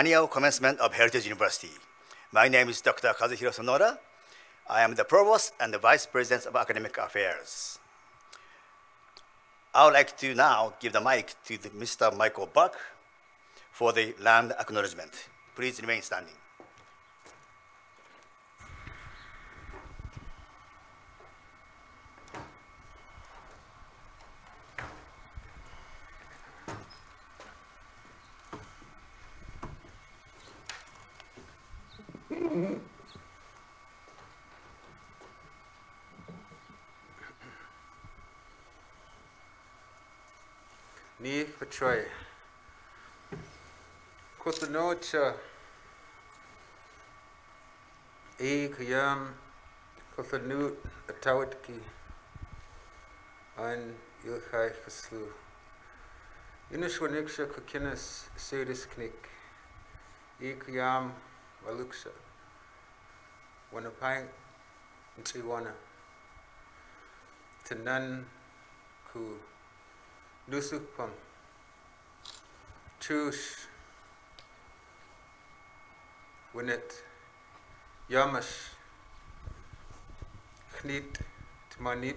Annual commencement of Heritage University. My name is Dr. Kazuhiro Sonoda. I am the Provost and the Vice President of Academic Affairs. I would like to now give the mic to the Mr. Michael Buck for the land acknowledgement. Please remain standing. Ni Pachoy. Kotanocha. E Kayam Kotanut Atawatki. An Ilkai Kaslu. Inishwaniksha Kokinas Sadis Knik. E Kayam Waluksha. Wanapang Ntiwana. Tanan Ku. Nusukpam, Chush, Winnet, Yamash, Knit, Tmanit,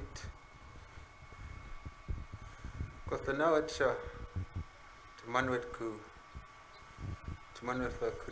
Kothanawacha, Tmanwet ku, Tmanwetha ku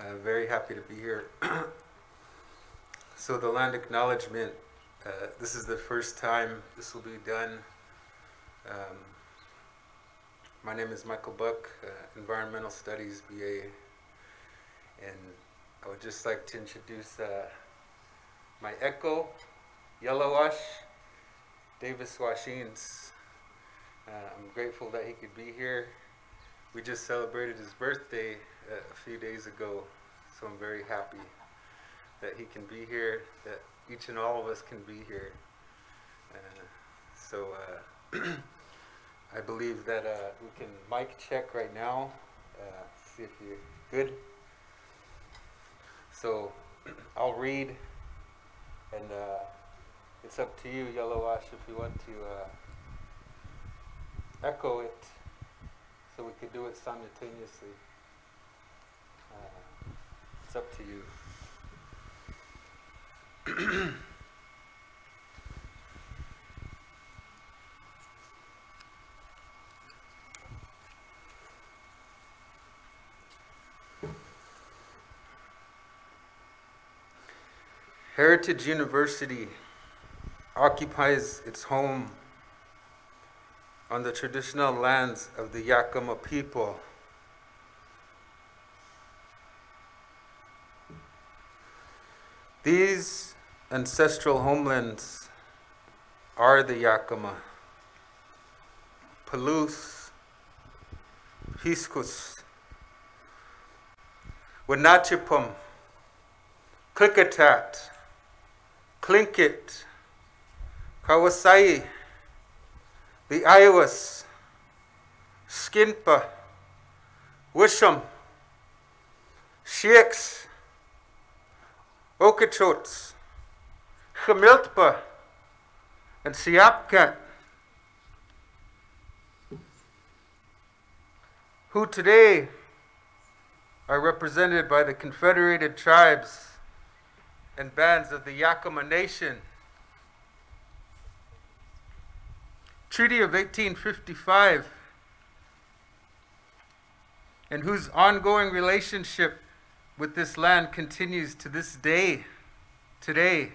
uh, very happy to be here. so the land acknowledgement uh, this is the first time this will be done. Um, my name is Michael Buck, uh, Environmental Studies BA, and I would just like to introduce uh, my echo, Yellow Wash, Davis Washines. Uh, I'm grateful that he could be here. We just celebrated his birthday a few days ago, so I'm very happy that he can be here, that each and all of us can be here. Uh, so uh, I believe that uh, we can mic check right now, uh, see if you're good. So I'll read, and uh, it's up to you, Yellow Wash, if you want to uh, echo it, so we could do it simultaneously. Uh, it's up to you. Heritage University occupies its home on the traditional lands of the Yakama people. These ancestral homelands are the Yakama, Palouse, Hiskus, Wenatchipum, Klickitat, Klinquit, Kawasai, the Iowas, Skinpa, Wisham, Sheiks, Okechots, Gemiltpa, and Siapkat, who today are represented by the Confederated Tribes and bands of the Yakama Nation. Treaty of 1855, and whose ongoing relationship with this land continues to this day, today.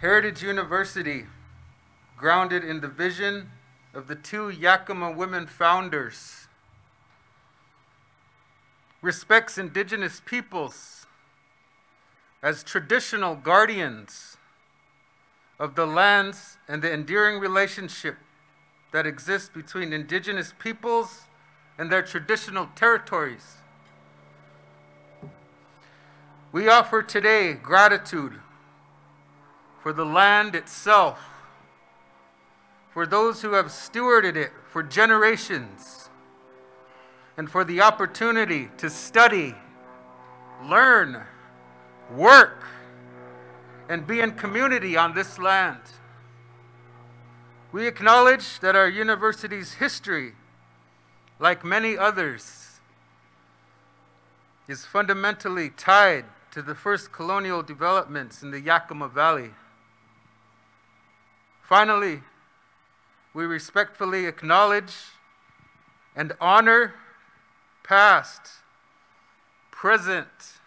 Heritage University, grounded in the vision of the two Yakama women founders, respects indigenous peoples as traditional guardians of the lands and the enduring relationship that exists between indigenous peoples and their traditional territories. We offer today gratitude for the land itself, for those who have stewarded it for generations, and for the opportunity to study, learn, work, and be in community on this land. We acknowledge that our university's history, like many others, is fundamentally tied to the first colonial developments in the Yakima Valley. Finally, we respectfully acknowledge and honor past, present,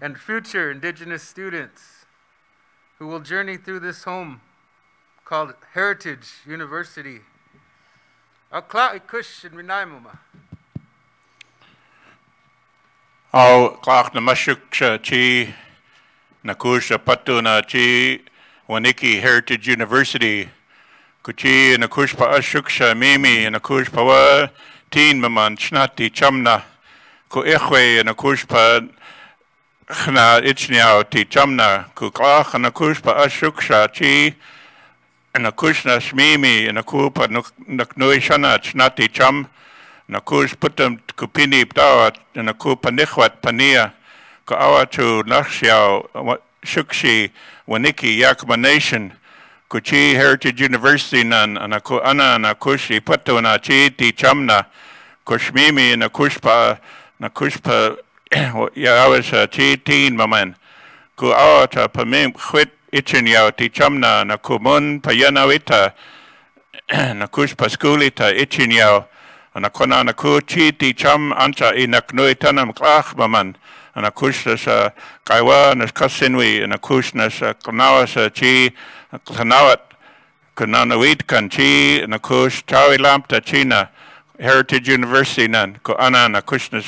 and future Indigenous students who will journey through this home called Heritage University. Akla ikush in Rinaimuma. Au klach na mashuk chi na kusha patu chi Waniki Heritage University. Kuchi na kushpa ashuksha mimi na kushpa wa teen maman chnati chamna. Ku ichwe na kushpa khna ichniao ti chamna. Ku klach na kushpa ashuksha chi na kushna shmimi na kupa naknui shana chnati cham. Na kush putam kupini ptawa na kupa nichwat pania. Ku awa tu nakshiao shukshi Waniki Yakima Nation. Kuchi Heritage University nan na ku ana na kushi patu na chamna kushmimi na kushpa na kushpa ya awasa chi teen maman ku awata pamim khwit ichin yao ti chamna na kumun payanawita na kushpa skulita ichin yao na kona na ku chi cham ancha inaknui tanam klach maman na kushna sa kaiwa na kasinwi na kushna sa kanawa sa chi kanawat kananawit kan chi na kush chawi lampta china Heritage University nan ko ana na kushna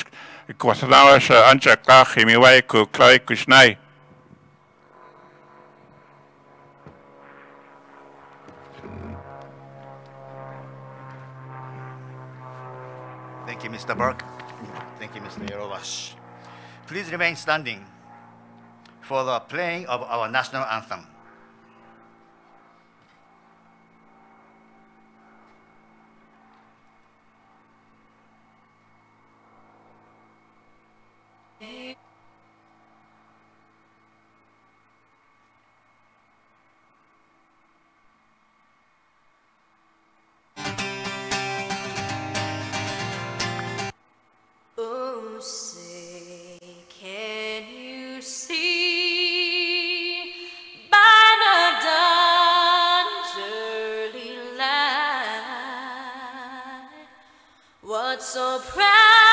kwasanawa sa ancha klach imiwai ku klai kushnai Mr. Burke. Thank you, Mr. Yerovash. Please remain standing for the playing of our national anthem. Oh, say, can you see? By the dawn's early light. What so proudly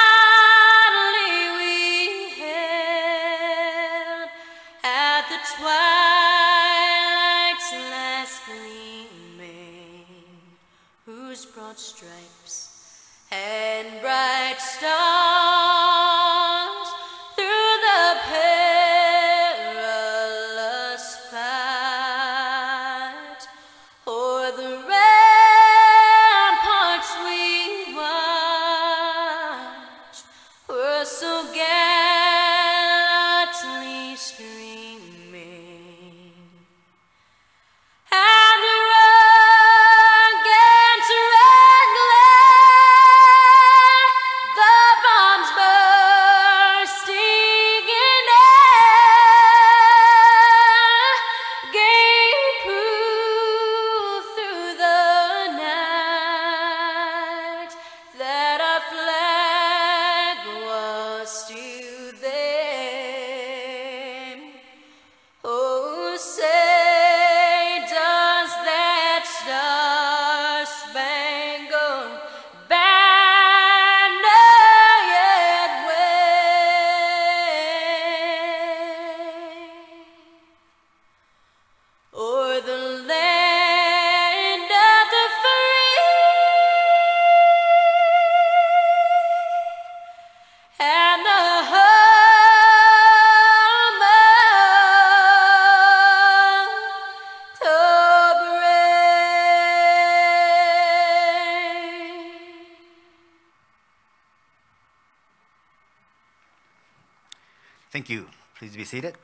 be seated.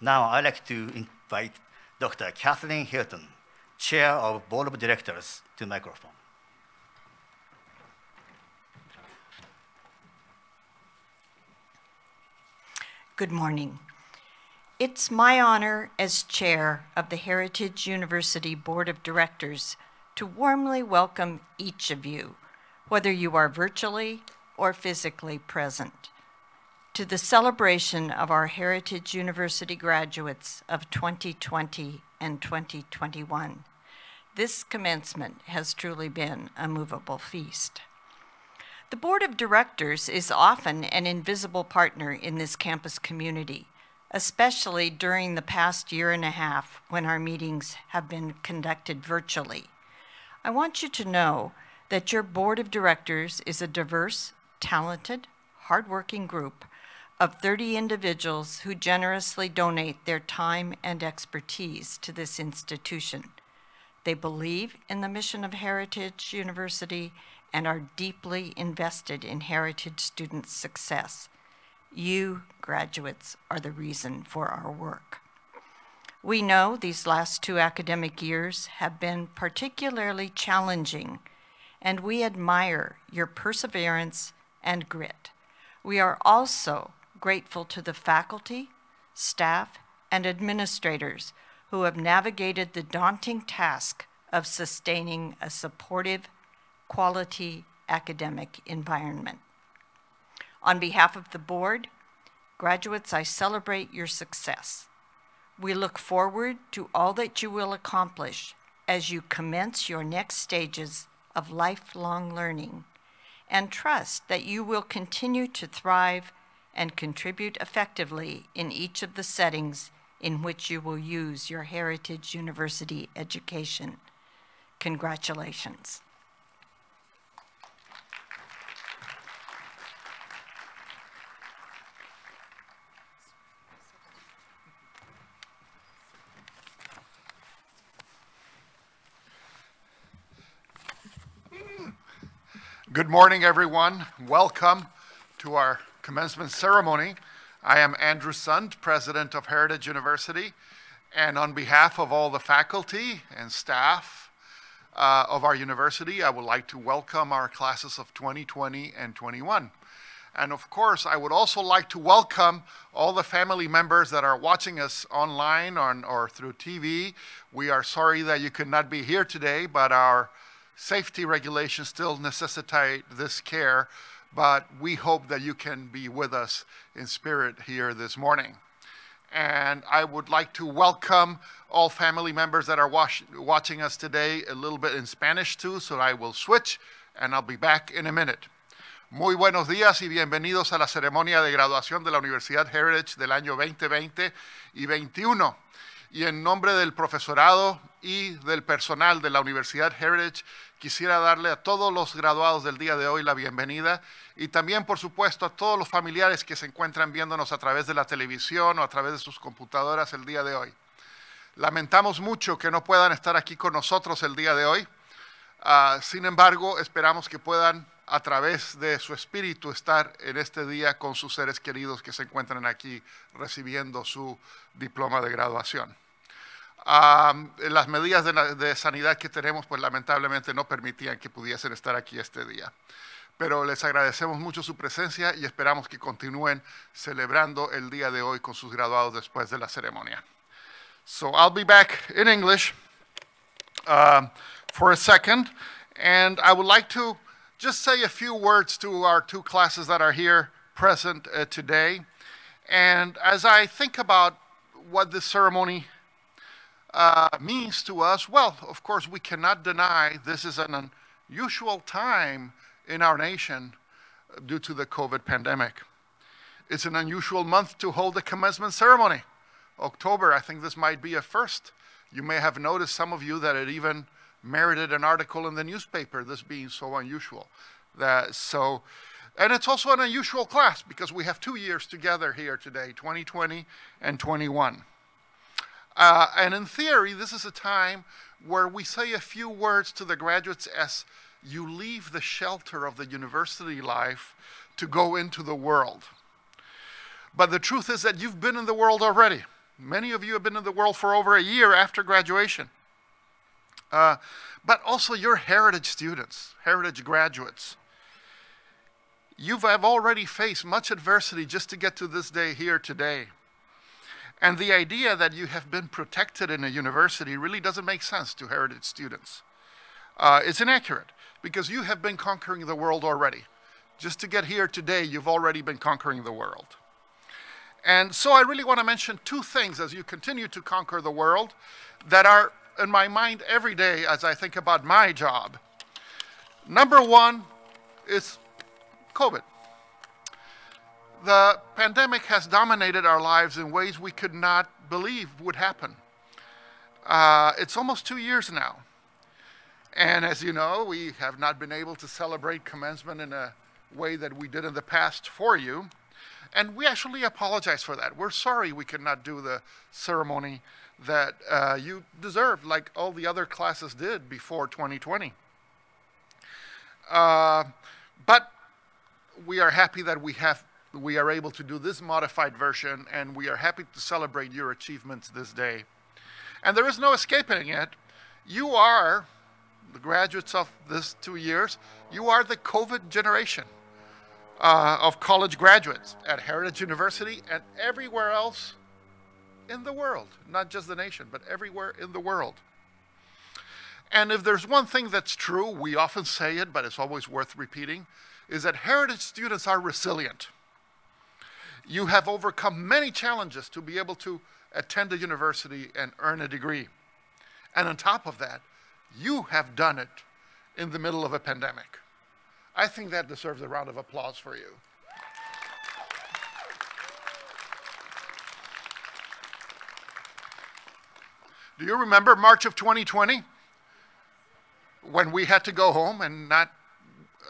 Now I'd like to invite Dr. Kathleen Hilton, Chair of Board of Directors, to microphone. Good morning. It's my honor as chair of the Heritage University Board of Directors to warmly welcome each of you, whether you are virtually or physically present, to the celebration of our Heritage University graduates of 2020 and 2021. This commencement has truly been a movable feast. The Board of Directors is often an invisible partner in this campus community, especially during the past year and a half when our meetings have been conducted virtually. I want you to know that your Board of Directors is a diverse, talented, hardworking group of 30 individuals who generously donate their time and expertise to this institution. They believe in the mission of Heritage University and are deeply invested in Heritage students' success. You, graduates, are the reason for our work. We know these last two academic years have been particularly challenging, and we admire your perseverance and grit. We are also grateful to the faculty, staff, and administrators who have navigated the daunting task of sustaining a supportive, quality academic environment. On behalf of the board, graduates, I celebrate your success. We look forward to all that you will accomplish as you commence your next stages of lifelong learning and trust that you will continue to thrive and contribute effectively in each of the settings in which you will use your Heritage University education. Congratulations. Good morning, everyone. Welcome to our commencement ceremony. I am Andrew Sund, president of Heritage University, and on behalf of all the faculty and staff uh, of our university, I would like to welcome our classes of 2020 and 21. And of course, I would also like to welcome all the family members that are watching us online or, or through TV. We are sorry that you could not be here today, but our safety regulations still necessitate this care, but we hope that you can be with us in spirit here this morning. And I would like to welcome all family members that are watch watching us today a little bit in Spanish too, so I will switch and I'll be back in a minute. Muy buenos días y bienvenidos a la ceremonia de graduación de la Universidad Heritage del año 2020 y 21. Y en nombre del profesorado y del personal de la Universidad Heritage, quisiera darle a todos los graduados del día de hoy la bienvenida y también, por supuesto, a todos los familiares que se encuentran viéndonos a través de la televisión o a través de sus computadoras el día de hoy. Lamentamos mucho que no puedan estar aquí con nosotros el día de hoy. Uh, sin embargo, esperamos que puedan a través de su espíritu estar en este día con sus seres queridos que se encuentran aquí recibiendo su diploma de graduación. Um, las medidas de, de, sanidad que tenemos, pues lamentablemente no permitían que pudiesen estar aquí este día. Pero les agradecemos mucho su presencia y esperamos que continúen celebrando el día de hoy con sus graduados después de la ceremonia. So I'll be back in English uh, for a second, and I would like to just say a few words to our two classes that are here present uh, today. And as I think about what this ceremony uh, means to us, well, of course, we cannot deny this is an unusual time in our nation due to the COVID pandemic. It's an unusual month to hold a commencement ceremony. October, I think this might be a first. You may have noticed, some of you, that it even merited an article in the newspaper, this being so unusual. That, so, and it's also an unusual class because we have two years together here today, 2020 and 21. Uh, and in theory, this is a time where we say a few words to the graduates as you leave the shelter of the university life to go into the world. But the truth is that you've been in the world already. Many of you have been in the world for over a year after graduation. Uh, but also, you're heritage students, heritage graduates. You have already faced much adversity just to get to this day here today. And the idea that you have been protected in a university really doesn't make sense to heritage students. Uh, it's inaccurate because you have been conquering the world already. Just to get here today, you've already been conquering the world. And so I really want to mention two things as you continue to conquer the world that are in my mind every day as I think about my job. Number one is COVID. The pandemic has dominated our lives in ways we could not believe would happen. Uh, it's almost two years now. And as you know, we have not been able to celebrate commencement in a way that we did in the past for you. And we actually apologize for that. We're sorry we could not do the ceremony that uh, you deserved, like all the other classes did before 2020. Uh, but we are happy that we have we are able to do this modified version, and we are happy to celebrate your achievements this day. And there is no escaping it. You are the graduates of this two years. You are the COVID generation uh, of college graduates at Heritage University and everywhere else in the world, not just the nation, but everywhere in the world. And if there's one thing that's true, we often say it, but it's always worth repeating, is that heritage students are resilient. You have overcome many challenges to be able to attend a university and earn a degree. And on top of that, you have done it in the middle of a pandemic. I think that deserves a round of applause for you. Do you remember March of 2020? When we had to go home and not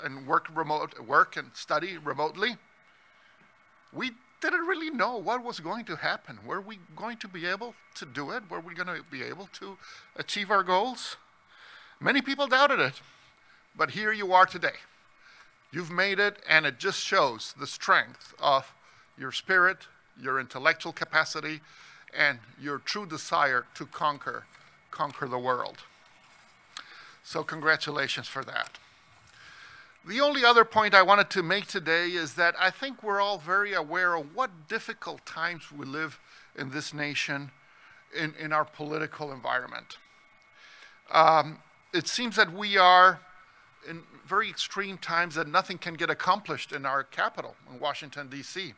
and work remote work and study remotely? We didn't really know what was going to happen. Were we going to be able to do it? Were we going to be able to achieve our goals? Many people doubted it, but here you are today. You've made it, and it just shows the strength of your spirit, your intellectual capacity, and your true desire to conquer, conquer the world. So congratulations for that. The only other point I wanted to make today is that I think we're all very aware of what difficult times we live in this nation in, in our political environment. Um, it seems that we are in very extreme times that nothing can get accomplished in our capital, in Washington, D.C.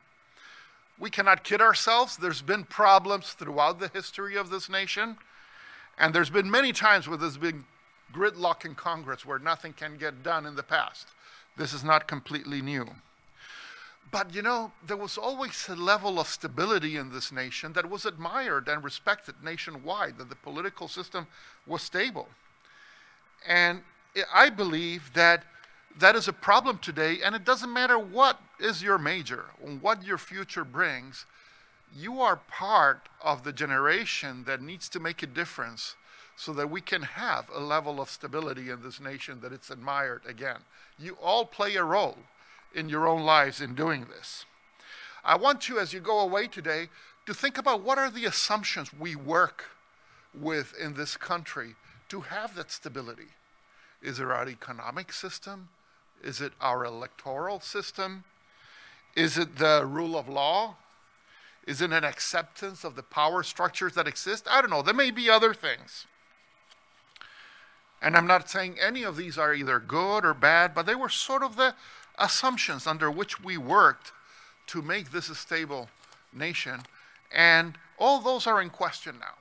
We cannot kid ourselves. There's been problems throughout the history of this nation. And there's been many times where there's been gridlock in Congress where nothing can get done in the past. This is not completely new. But you know, there was always a level of stability in this nation that was admired and respected nationwide, that the political system was stable. And I believe that that is a problem today, and it doesn't matter what is your major, or what your future brings, you are part of the generation that needs to make a difference so that we can have a level of stability in this nation that it's admired again. You all play a role in your own lives in doing this. I want you, as you go away today, to think about what are the assumptions we work with in this country to have that stability. Is it our economic system? Is it our electoral system? Is it the rule of law? Is it an acceptance of the power structures that exist? I don't know. There may be other things. And I'm not saying any of these are either good or bad, but they were sort of the assumptions under which we worked to make this a stable nation. And all those are in question now.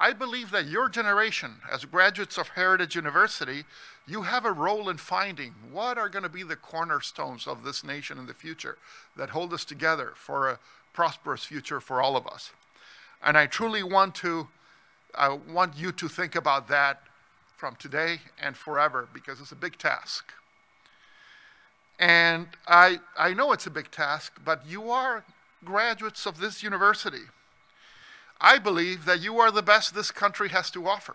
I believe that your generation, as graduates of Heritage University, you have a role in finding what are going to be the cornerstones of this nation in the future that hold us together for a prosperous future for all of us. And I truly want to I want you to think about that from today and forever because it's a big task. And I, I know it's a big task, but you are graduates of this university. I believe that you are the best this country has to offer.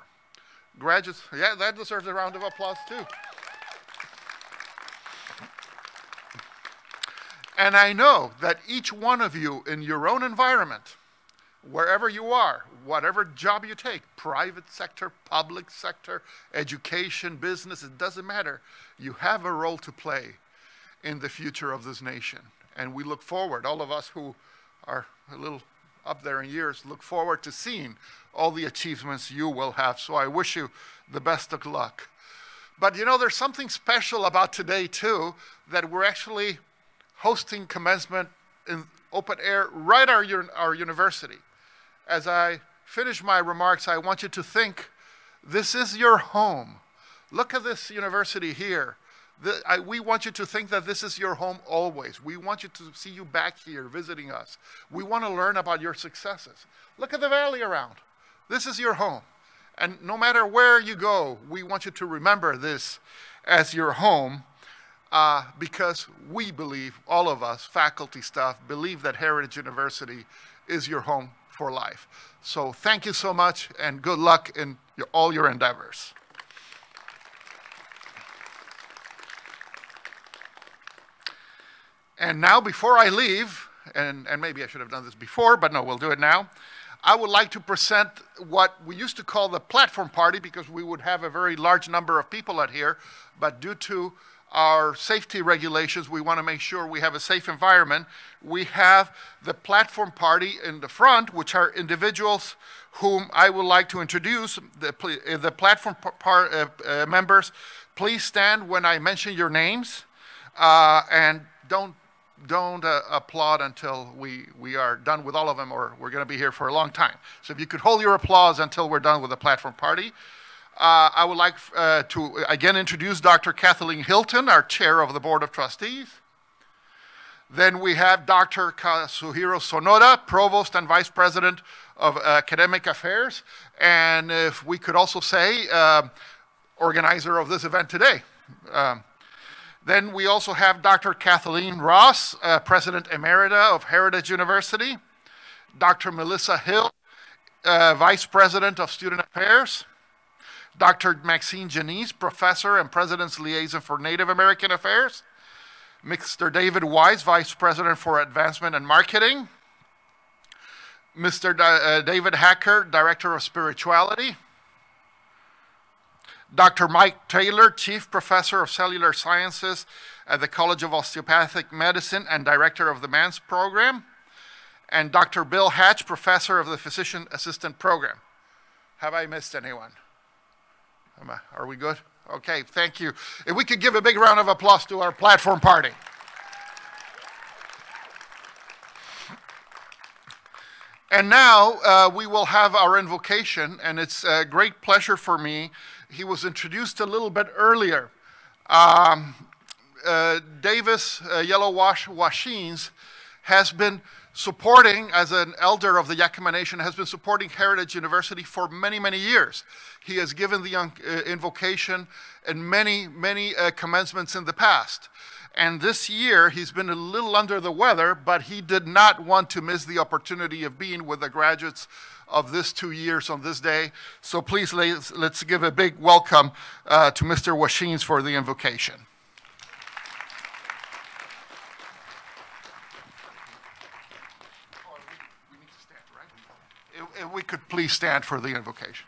Graduates, yeah, that deserves a round of applause too. And I know that each one of you in your own environment wherever you are, whatever job you take, private sector, public sector, education, business, it doesn't matter. You have a role to play in the future of this nation. And we look forward, all of us who are a little up there in years, look forward to seeing all the achievements you will have. So I wish you the best of luck. But you know, there's something special about today, too, that we're actually hosting commencement in open air right our, our university. As I finish my remarks, I want you to think this is your home. Look at this university here. The, I, we want you to think that this is your home always. We want you to see you back here visiting us. We want to learn about your successes. Look at the valley around. This is your home. And no matter where you go, we want you to remember this as your home uh, because we believe, all of us, faculty staff, believe that Heritage University is your home for life. So thank you so much and good luck in your, all your endeavors. And now, before I leave, and, and maybe I should have done this before, but no, we'll do it now. I would like to present what we used to call the platform party because we would have a very large number of people out here, but due to our safety regulations, we want to make sure we have a safe environment. We have the platform party in the front, which are individuals whom I would like to introduce. The, uh, the platform uh, uh, members, please stand when I mention your names, uh, and don't don't uh, applaud until we, we are done with all of them or we're going to be here for a long time. So if you could hold your applause until we're done with the platform party. Uh, I would like uh, to again introduce Dr. Kathleen Hilton, our chair of the Board of Trustees. Then we have Dr. Kazuhiro Sonoda, Provost and Vice President of Academic Affairs. And if we could also say, uh, organizer of this event today. Um, then we also have Dr. Kathleen Ross, uh, President Emerita of Heritage University, Dr. Melissa Hill, uh, Vice President of Student Affairs, Dr. Maxine Janis, Professor and President's Liaison for Native American Affairs, Mr. David Wise, Vice President for Advancement and Marketing, Mr. D uh, David Hacker, Director of Spirituality, Dr. Mike Taylor, Chief Professor of Cellular Sciences at the College of Osteopathic Medicine and Director of the MAMS Program, and Dr. Bill Hatch, Professor of the Physician Assistant Program. Have I missed anyone? Are we good? Okay, thank you. If we could give a big round of applause to our platform party. And now uh, we will have our invocation, and it's a great pleasure for me he was introduced a little bit earlier. Um, uh, Davis uh, Yellow Wash Washines has been supporting, as an elder of the Yakama Nation, has been supporting Heritage University for many, many years. He has given the uh, invocation and many, many uh, commencements in the past. And this year, he's been a little under the weather, but he did not want to miss the opportunity of being with the graduates of this two years on this day. So please let's, let's give a big welcome uh, to Mr. Washines for the invocation. If we could please stand for the invocation.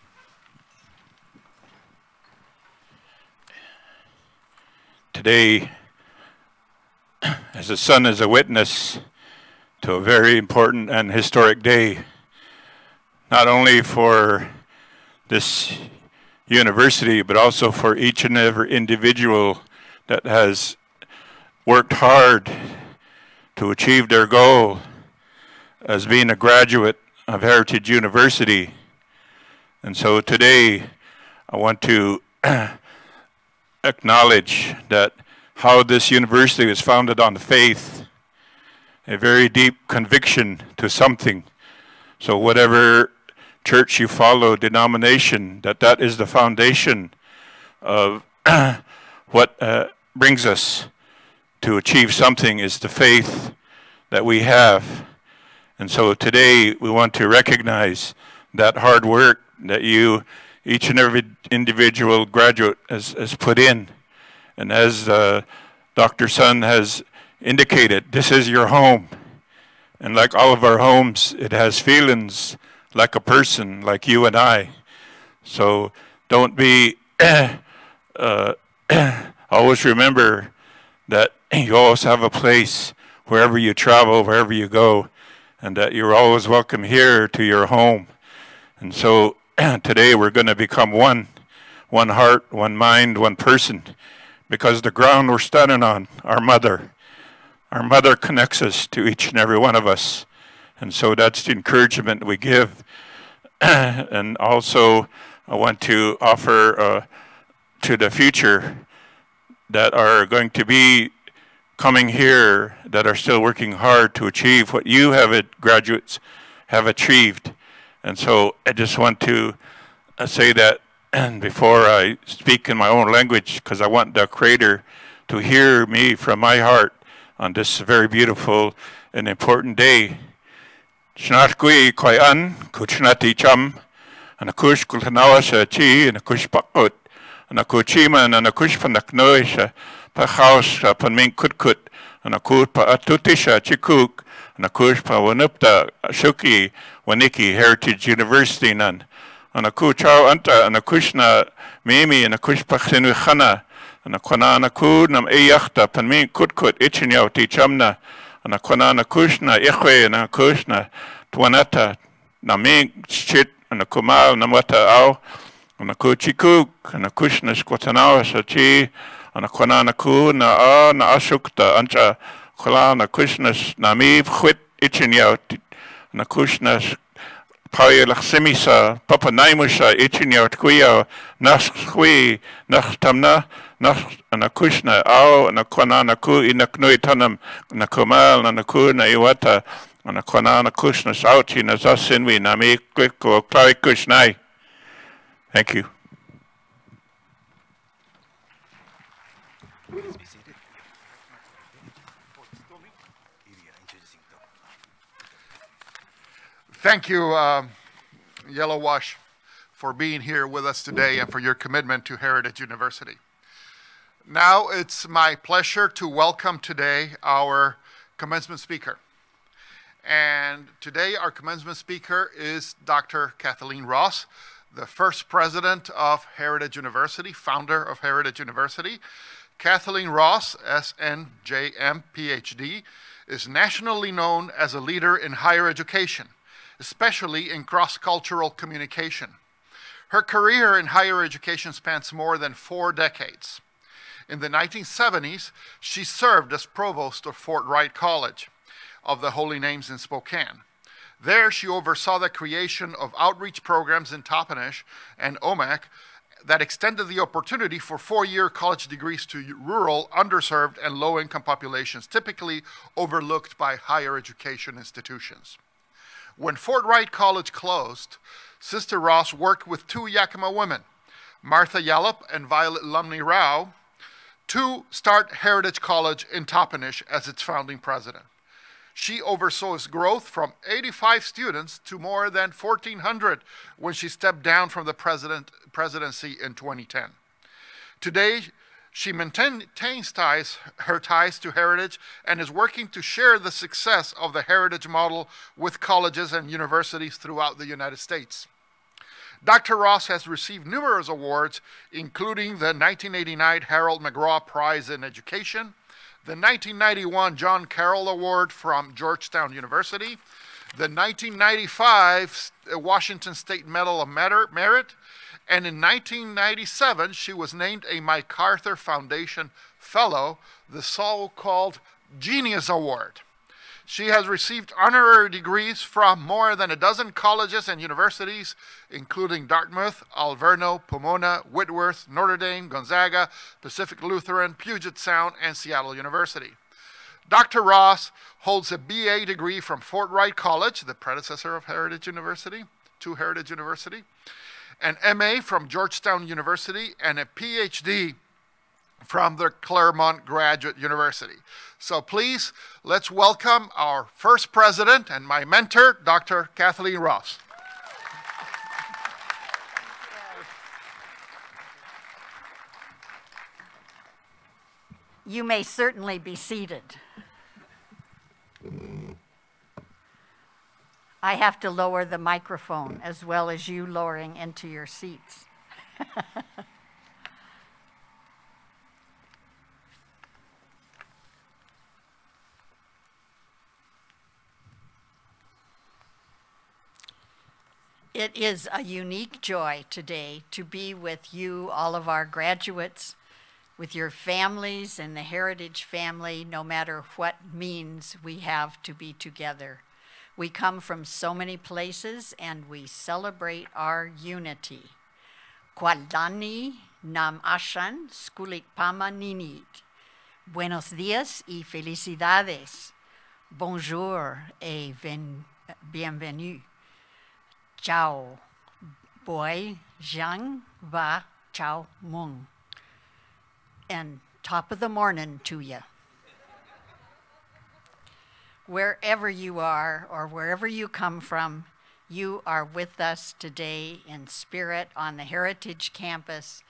Today, as the sun is a witness to a very important and historic day not only for this university, but also for each and every individual that has worked hard to achieve their goal as being a graduate of Heritage University. And so today, I want to acknowledge that how this university was founded on faith, a very deep conviction to something. So whatever church you follow, denomination, that that is the foundation of what uh, brings us to achieve something is the faith that we have. And so today we want to recognize that hard work that you, each and every individual graduate has, has put in. And as uh, Dr. Sund has indicated, this is your home. And like all of our homes, it has feelings like a person, like you and I. So don't be, uh, always remember that you always have a place wherever you travel, wherever you go, and that you're always welcome here to your home. And so today we're going to become one, one heart, one mind, one person, because the ground we're standing on, our mother, our mother connects us to each and every one of us. And so that's the encouragement we give. and also, I want to offer uh, to the future that are going to be coming here that are still working hard to achieve what you have graduates have achieved. And so I just want to uh, say that and before I speak in my own language because I want the creator to hear me from my heart on this very beautiful and important day. Kuchnati cham, chi, pakut, panaknoisha, pa house, pan min kut kut, and a kut pa atutisha chikuk, and a kush pa wanupta, shuki, waniki, Heritage University nan, and a kuchao anta, and a kushna, mimi, and a kush pa chana, ana kwana na ku nam e yachta pan min kut kut ichin yau ti chamna ana kwana na kushna ichwe na kushna tuanata na min chit ana kumal na mata au ana ku chikuk ana kushna skwatanao sa chi ana kwana na ku na a na ashukta ancha kula na kushna na mi khwit ichin yau na kushna Paya lachsimisa, papa naimusa, ichin yau tkuya, nas khui, nas tamna, nach na kushna au na kwana na ku ina knui tanam na kumal na ku na iwata na kwana na kushna sauti na zasinwi na mi kwiko klai kushnai. Thank you. Thank you, uh, Yellow Wash, for being here with us today and for your commitment to Heritage University. Now it's my pleasure to welcome today our commencement speaker. And today our commencement speaker is Dr. Kathleen Ross, the first president of Heritage University, founder of Heritage University. Kathleen Ross, SNJM, PhD, is nationally known as a leader in higher education especially in cross-cultural communication. Her career in higher education spans more than four decades. In the 1970s, she served as provost of Fort Wright College of the Holy Names in Spokane. There, she oversaw the creation of outreach programs in Toppenish and Omak that extended the opportunity for four-year college degrees to rural, underserved, and low-income populations, typically overlooked by higher education institutions. When Fort Wright College closed, Sister Ross worked with two Yakama women, Martha Yallup and Violet Lumley Rau, to start Heritage College in Toppenish as its founding president. She oversaw its growth from 85 students to more than 1,400 when she stepped down from the president, presidency in 2010. Today, she maintains ties, her ties to heritage and is working to share the success of the heritage model with colleges and universities throughout the United States. Dr. Ross has received numerous awards, including the 1989 Harold McGraw Prize in Education, the 1991 John Carroll Award from Georgetown University, the 1995 Washington State Medal of Merit, and in 1997, she was named a MacArthur Foundation Fellow, the so called Genius Award. She has received honorary degrees from more than a dozen colleges and universities, including Dartmouth, Alverno, Pomona, Whitworth, Notre Dame, Gonzaga, Pacific Lutheran, Puget Sound, and Seattle University. Dr. Ross holds a BA degree from Fort Wright College, the predecessor of Heritage University, to Heritage University, an MA from Georgetown University, and a PhD from the Claremont Graduate University. So please, let's welcome our first president and my mentor, Dr. Kathleen Ross. You may certainly be seated. I have to lower the microphone as well as you lowering into your seats. It is a unique joy today to be with you, all of our graduates, with your families and the Heritage family, no matter what means we have to be together. We come from so many places and we celebrate our unity. Kualani nam ashan skulik pama ninit. Buenos días y felicidades. Bonjour et bienvenue. Ciao. Boy, Zhang, Va, Ciao, Mung. And top of the morning to you. Wherever you are or wherever you come from, you are with us today in spirit on the Heritage Campus,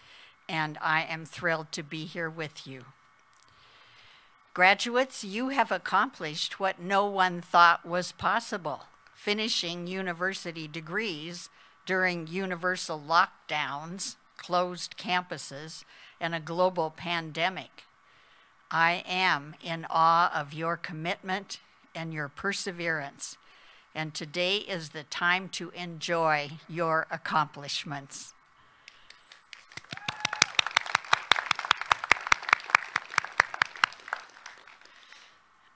and I am thrilled to be here with you. Graduates, you have accomplished what no one thought was possible finishing university degrees during universal lockdowns, closed campuses, and a global pandemic. I am in awe of your commitment and your perseverance, and today is the time to enjoy your accomplishments.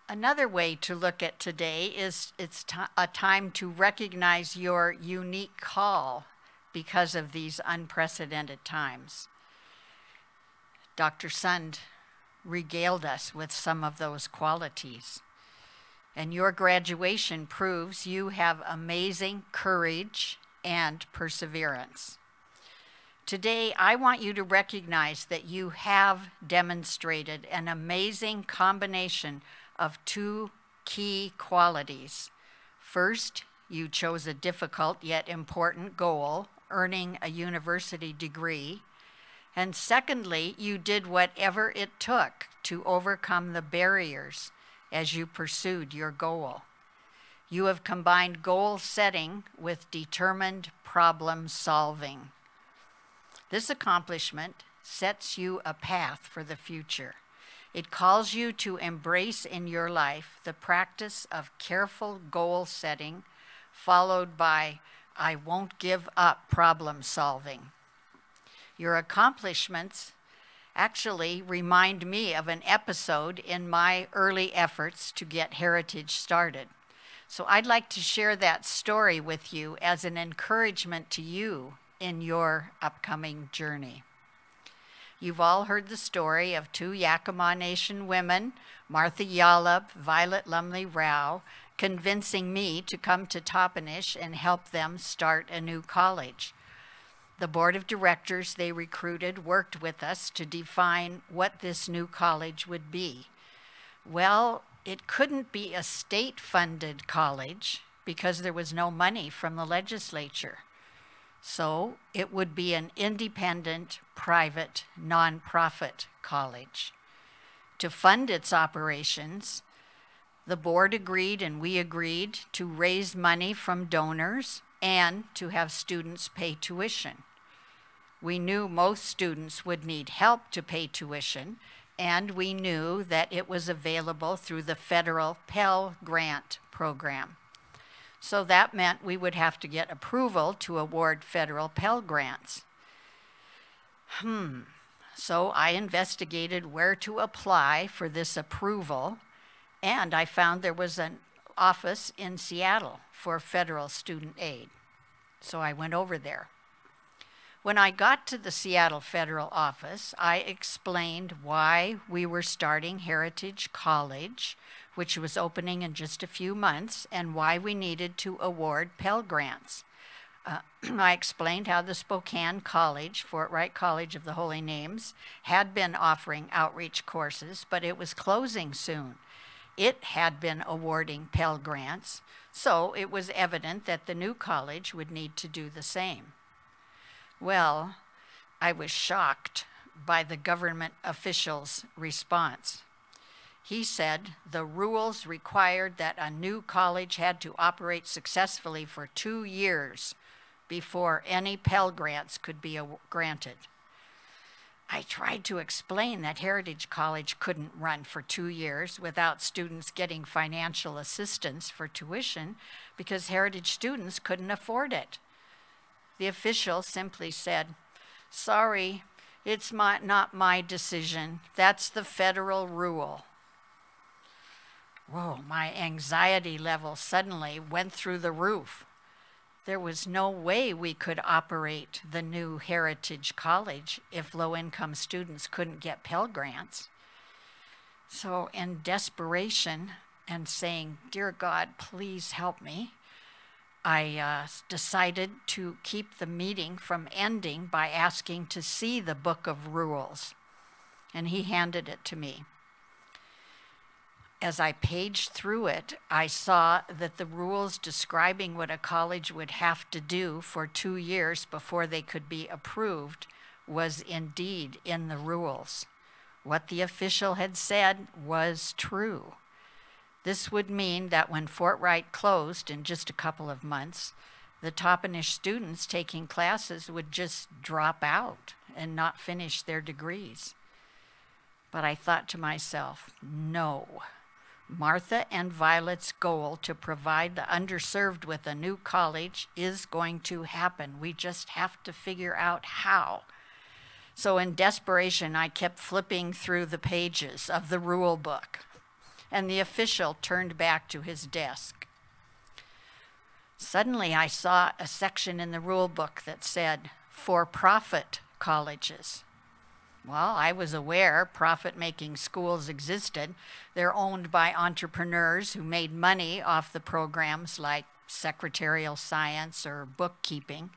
Another way to look at today is it's a time to recognize your unique call because of these unprecedented times. Dr. Sund regaled us with some of those qualities. And your graduation proves you have amazing courage and perseverance. Today, I want you to recognize that you have demonstrated an amazing combination of two key qualities. First, you chose a difficult yet important goal, earning a university degree. And secondly, you did whatever it took to overcome the barriers as you pursued your goal. You have combined goal setting with determined problem solving. This accomplishment sets you a path for the future. It calls you to embrace in your life the practice of careful goal setting, followed by I won't give up problem solving. Your accomplishments actually remind me of an episode in my early efforts to get Heritage started. So I'd like to share that story with you as an encouragement to you in your upcoming journey. You've all heard the story of two Yakama Nation women, Martha Yallup, Violet Lumley Rau, convincing me to come to Toppenish and help them start a new college. The board of directors they recruited worked with us to define what this new college would be. Well, it couldn't be a state funded college because there was no money from the legislature. So it would be an independent, private, nonprofit college. To fund its operations, the board agreed and we agreed to raise money from donors and to have students pay tuition. We knew most students would need help to pay tuition, and we knew that it was available through the federal Pell Grant program. So that meant we would have to get approval to award federal Pell Grants. Hmm. So I investigated where to apply for this approval, and I found there was an office in Seattle for federal student aid. So I went over there. When I got to the Seattle federal office, I explained why we were starting Heritage College, which was opening in just a few months, and why we needed to award Pell Grants. Uh, I explained how the Spokane College, Fort Wright College of the Holy Names, had been offering outreach courses, but it was closing soon. It had been awarding Pell Grants, so it was evident that the new college would need to do the same. Well, I was shocked by the government officials' response. He said the rules required that a new college had to operate successfully for two years before any Pell Grants could be granted. I tried to explain that Heritage College couldn't run for two years without students getting financial assistance for tuition because Heritage students couldn't afford it. The official simply said, Sorry, it's my, not my decision. That's the federal rule. Whoa, my anxiety level suddenly went through the roof. There was no way we could operate the new Heritage College if low income students couldn't get Pell Grants. So, in desperation and saying, Dear God, please help me, I uh, decided to keep the meeting from ending by asking to see the book of rules. And he handed it to me as I paged through it, I saw that the rules describing what a college would have to do for two years before they could be approved was indeed in the rules. What the official had said was true. This would mean that when Fort Wright closed in just a couple of months, the Toppenish students taking classes would just drop out and not finish their degrees. But I thought to myself, no. Martha and Violet's goal to provide the underserved with a new college is going to happen. We just have to figure out how. So, in desperation, I kept flipping through the pages of the rule book, and the official turned back to his desk. Suddenly, I saw a section in the rule book that said, for profit colleges. Well, I was aware profit making schools existed. They're owned by entrepreneurs who made money off the programs like secretarial science or bookkeeping.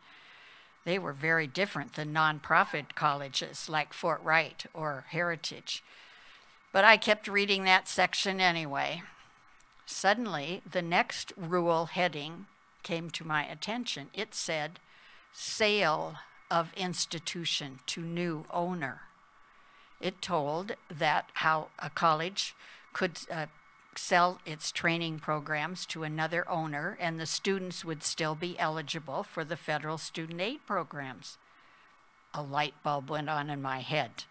They were very different than nonprofit colleges like Fort Wright or Heritage. But I kept reading that section anyway. Suddenly, the next rule heading came to my attention. It said, Sale of institution to new owner. It told that how a college could uh, sell its training programs to another owner and the students would still be eligible for the federal student aid programs. A light bulb went on in my head.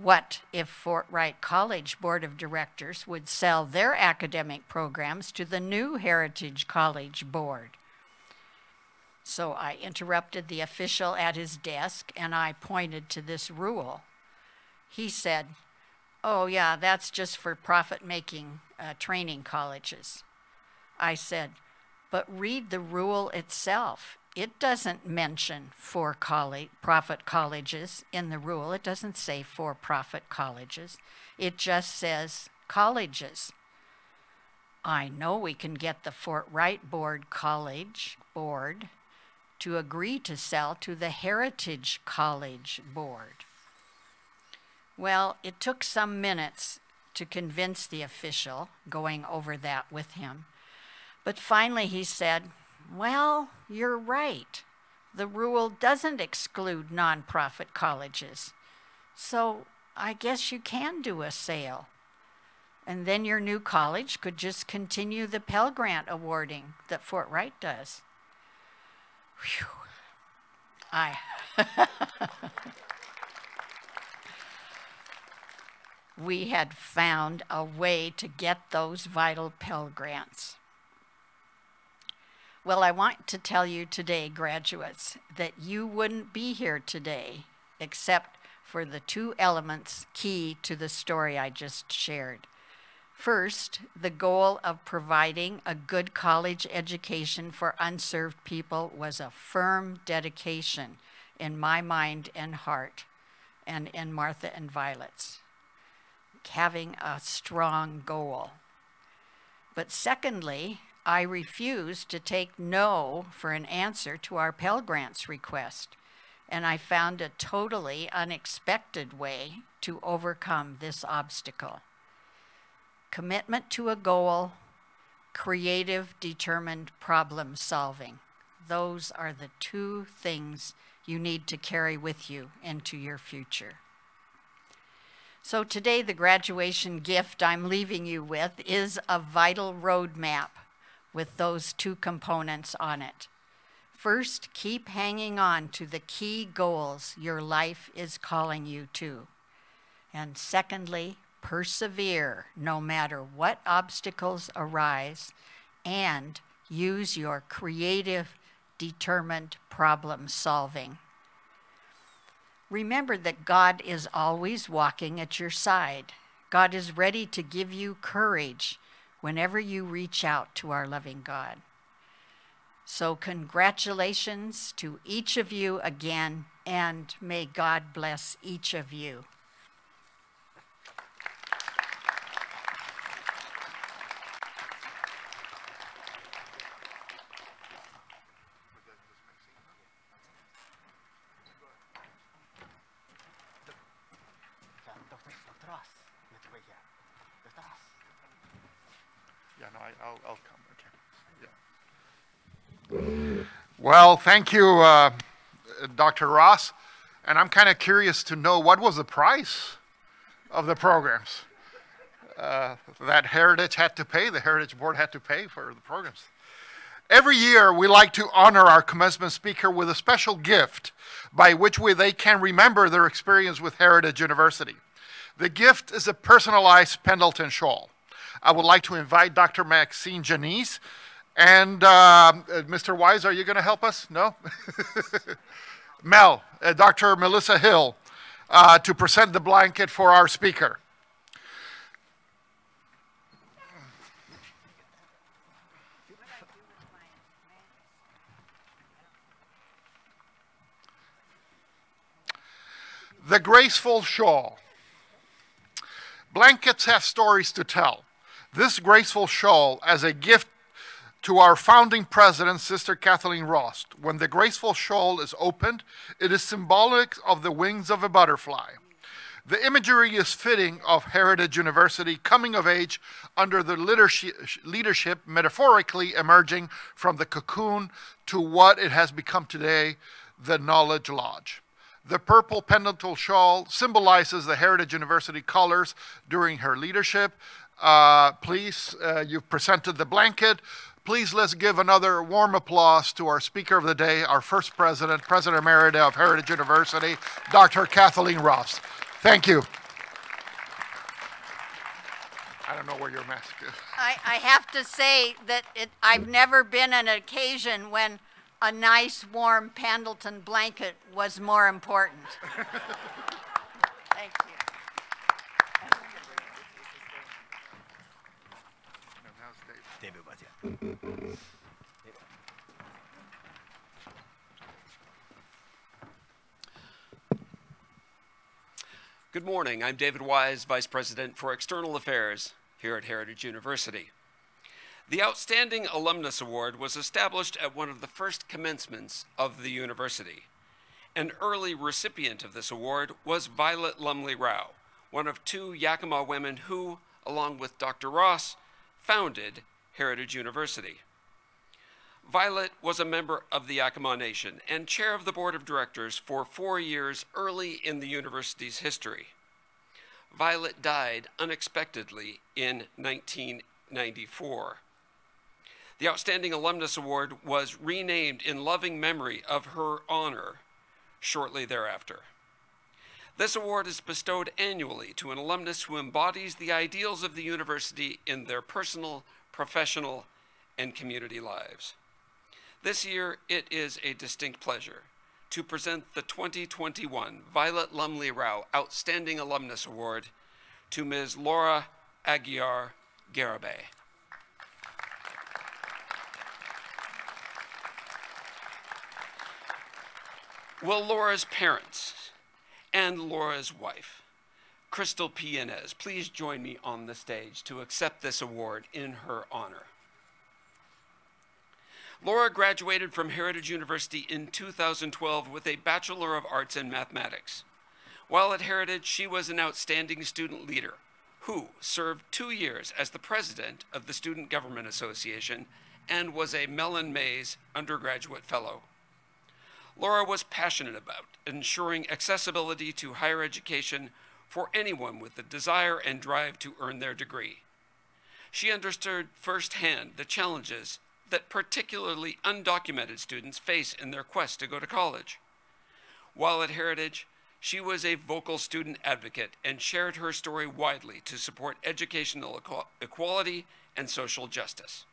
What if Fort Wright College Board of Directors would sell their academic programs to the new Heritage College Board? So I interrupted the official at his desk and I pointed to this rule. He said, Oh, yeah, that's just for profit making uh, training colleges. I said, But read the rule itself. It doesn't mention for college, profit colleges in the rule. It doesn't say for profit colleges. It just says colleges. I know we can get the Fort Wright Board College Board to agree to sell to the Heritage College Board. Well, it took some minutes to convince the official, going over that with him. But finally he said, Well, you're right. The rule doesn't exclude nonprofit colleges. So I guess you can do a sale. And then your new college could just continue the Pell Grant awarding that Fort Wright does. Whew. I. we had found a way to get those vital Pell Grants. Well, I want to tell you today, graduates, that you wouldn't be here today except for the two elements key to the story I just shared. First, the goal of providing a good college education for unserved people was a firm dedication in my mind and heart, and in Martha and Violet's having a strong goal. But secondly, I refused to take no for an answer to our Pell Grants request, and I found a totally unexpected way to overcome this obstacle. Commitment to a goal, creative, determined problem solving. Those are the two things you need to carry with you into your future. So today, the graduation gift I'm leaving you with is a vital roadmap with those two components on it. First, keep hanging on to the key goals your life is calling you to. And secondly, persevere no matter what obstacles arise and use your creative, determined problem solving. Remember that God is always walking at your side. God is ready to give you courage whenever you reach out to our loving God. So, congratulations to each of you again, and may God bless each of you. Yeah, no, I, I'll, I'll come, okay. Yeah. Well, thank you, uh, Dr. Ross. And I'm kind of curious to know what was the price of the programs uh, that Heritage had to pay, the Heritage Board had to pay for the programs. Every year, we like to honor our commencement speaker with a special gift by which way they can remember their experience with Heritage University. The gift is a personalized Pendleton shawl. I would like to invite Dr. Maxine Janis and uh, uh, Mr. Wise, are you going to help us? No? Mel, uh, Dr. Melissa Hill, uh, to present the blanket for our speaker. The graceful shawl. Blankets have stories to tell. This graceful shawl as a gift to our founding president, Sister Kathleen Ross. When the graceful shawl is opened, it is symbolic of the wings of a butterfly. The imagery is fitting of Heritage University coming of age under the leadership, metaphorically emerging from the cocoon to what it has become today, the Knowledge Lodge. The purple pendleton shawl symbolizes the Heritage University colors during her leadership. Uh, please, uh, you've presented the blanket. Please let's give another warm applause to our speaker of the day, our first president, President Emerita of Heritage University, Dr. Kathleen Ross. Thank you. I don't know where your mask is. I, I have to say that it, I've never been an occasion when a nice warm Pendleton blanket was more important. Thank you. David was here. Good morning. I'm David Wise, Vice President for External Affairs here at Heritage University. The Outstanding Alumnus Award was established at one of the first commencements of the university. An early recipient of this award was Violet Lumley Rau, one of two Yakama women who, along with Dr. Ross, founded Heritage University. Violet was a member of the Yakama Nation and chair of the board of directors for four years early in the university's history. Violet died unexpectedly in 1994. The Outstanding Alumnus Award was renamed in loving memory of her honor shortly thereafter. This award is bestowed annually to an alumnus who embodies the ideals of the university in their personal, professional, and community lives. This year, it is a distinct pleasure to present the 2021 Violet Lumley Rau Outstanding Alumnus Award to Ms. Laura Aguiar Garibay. Will Laura's parents and Laura's wife, Crystal P. Inez, please join me on the stage to accept this award in her honor. Laura graduated from Heritage University in 2012 with a Bachelor of Arts in Mathematics. While at Heritage, she was an outstanding student leader who served two years as the president of the Student Government Association and was a Mellon Mays undergraduate fellow. Laura was passionate about ensuring accessibility to higher education for anyone with the desire and drive to earn their degree. She understood firsthand the challenges that particularly undocumented students face in their quest to go to college. While at Heritage, she was a vocal student advocate and shared her story widely to support educational equal- equality and social justice.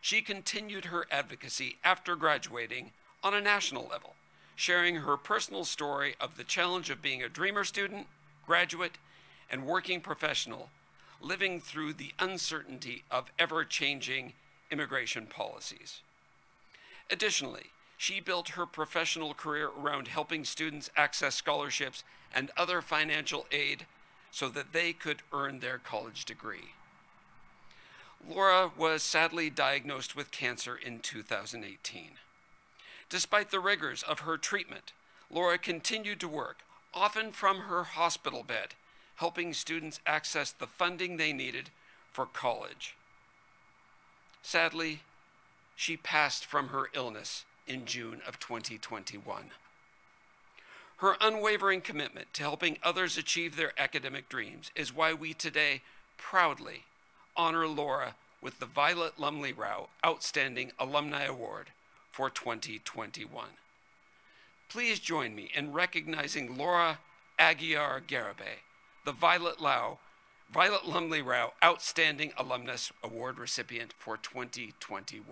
She continued her advocacy after graduating on a national level, sharing her personal story of the challenge of being a Dreamer student, graduate, and working professional, living through the uncertainty of ever changing immigration policies. Additionally, she built her professional career around helping students access scholarships and other financial aid so that they could earn their college degree. Laura was sadly diagnosed with cancer in 2018. Despite the rigors of her treatment, Laura continued to work, often from her hospital bed, helping students access the funding they needed for college. Sadly, she passed from her illness in June of 2021. Her unwavering commitment to helping others achieve their academic dreams is why we today proudly honor Laura with the Violet Lumley Rau Outstanding Alumni Award for 2021. Please join me in recognizing Laura Aguiar Garibay, the Violet Lau, Violet Lumley Rau Outstanding Alumnus Award recipient for 2021.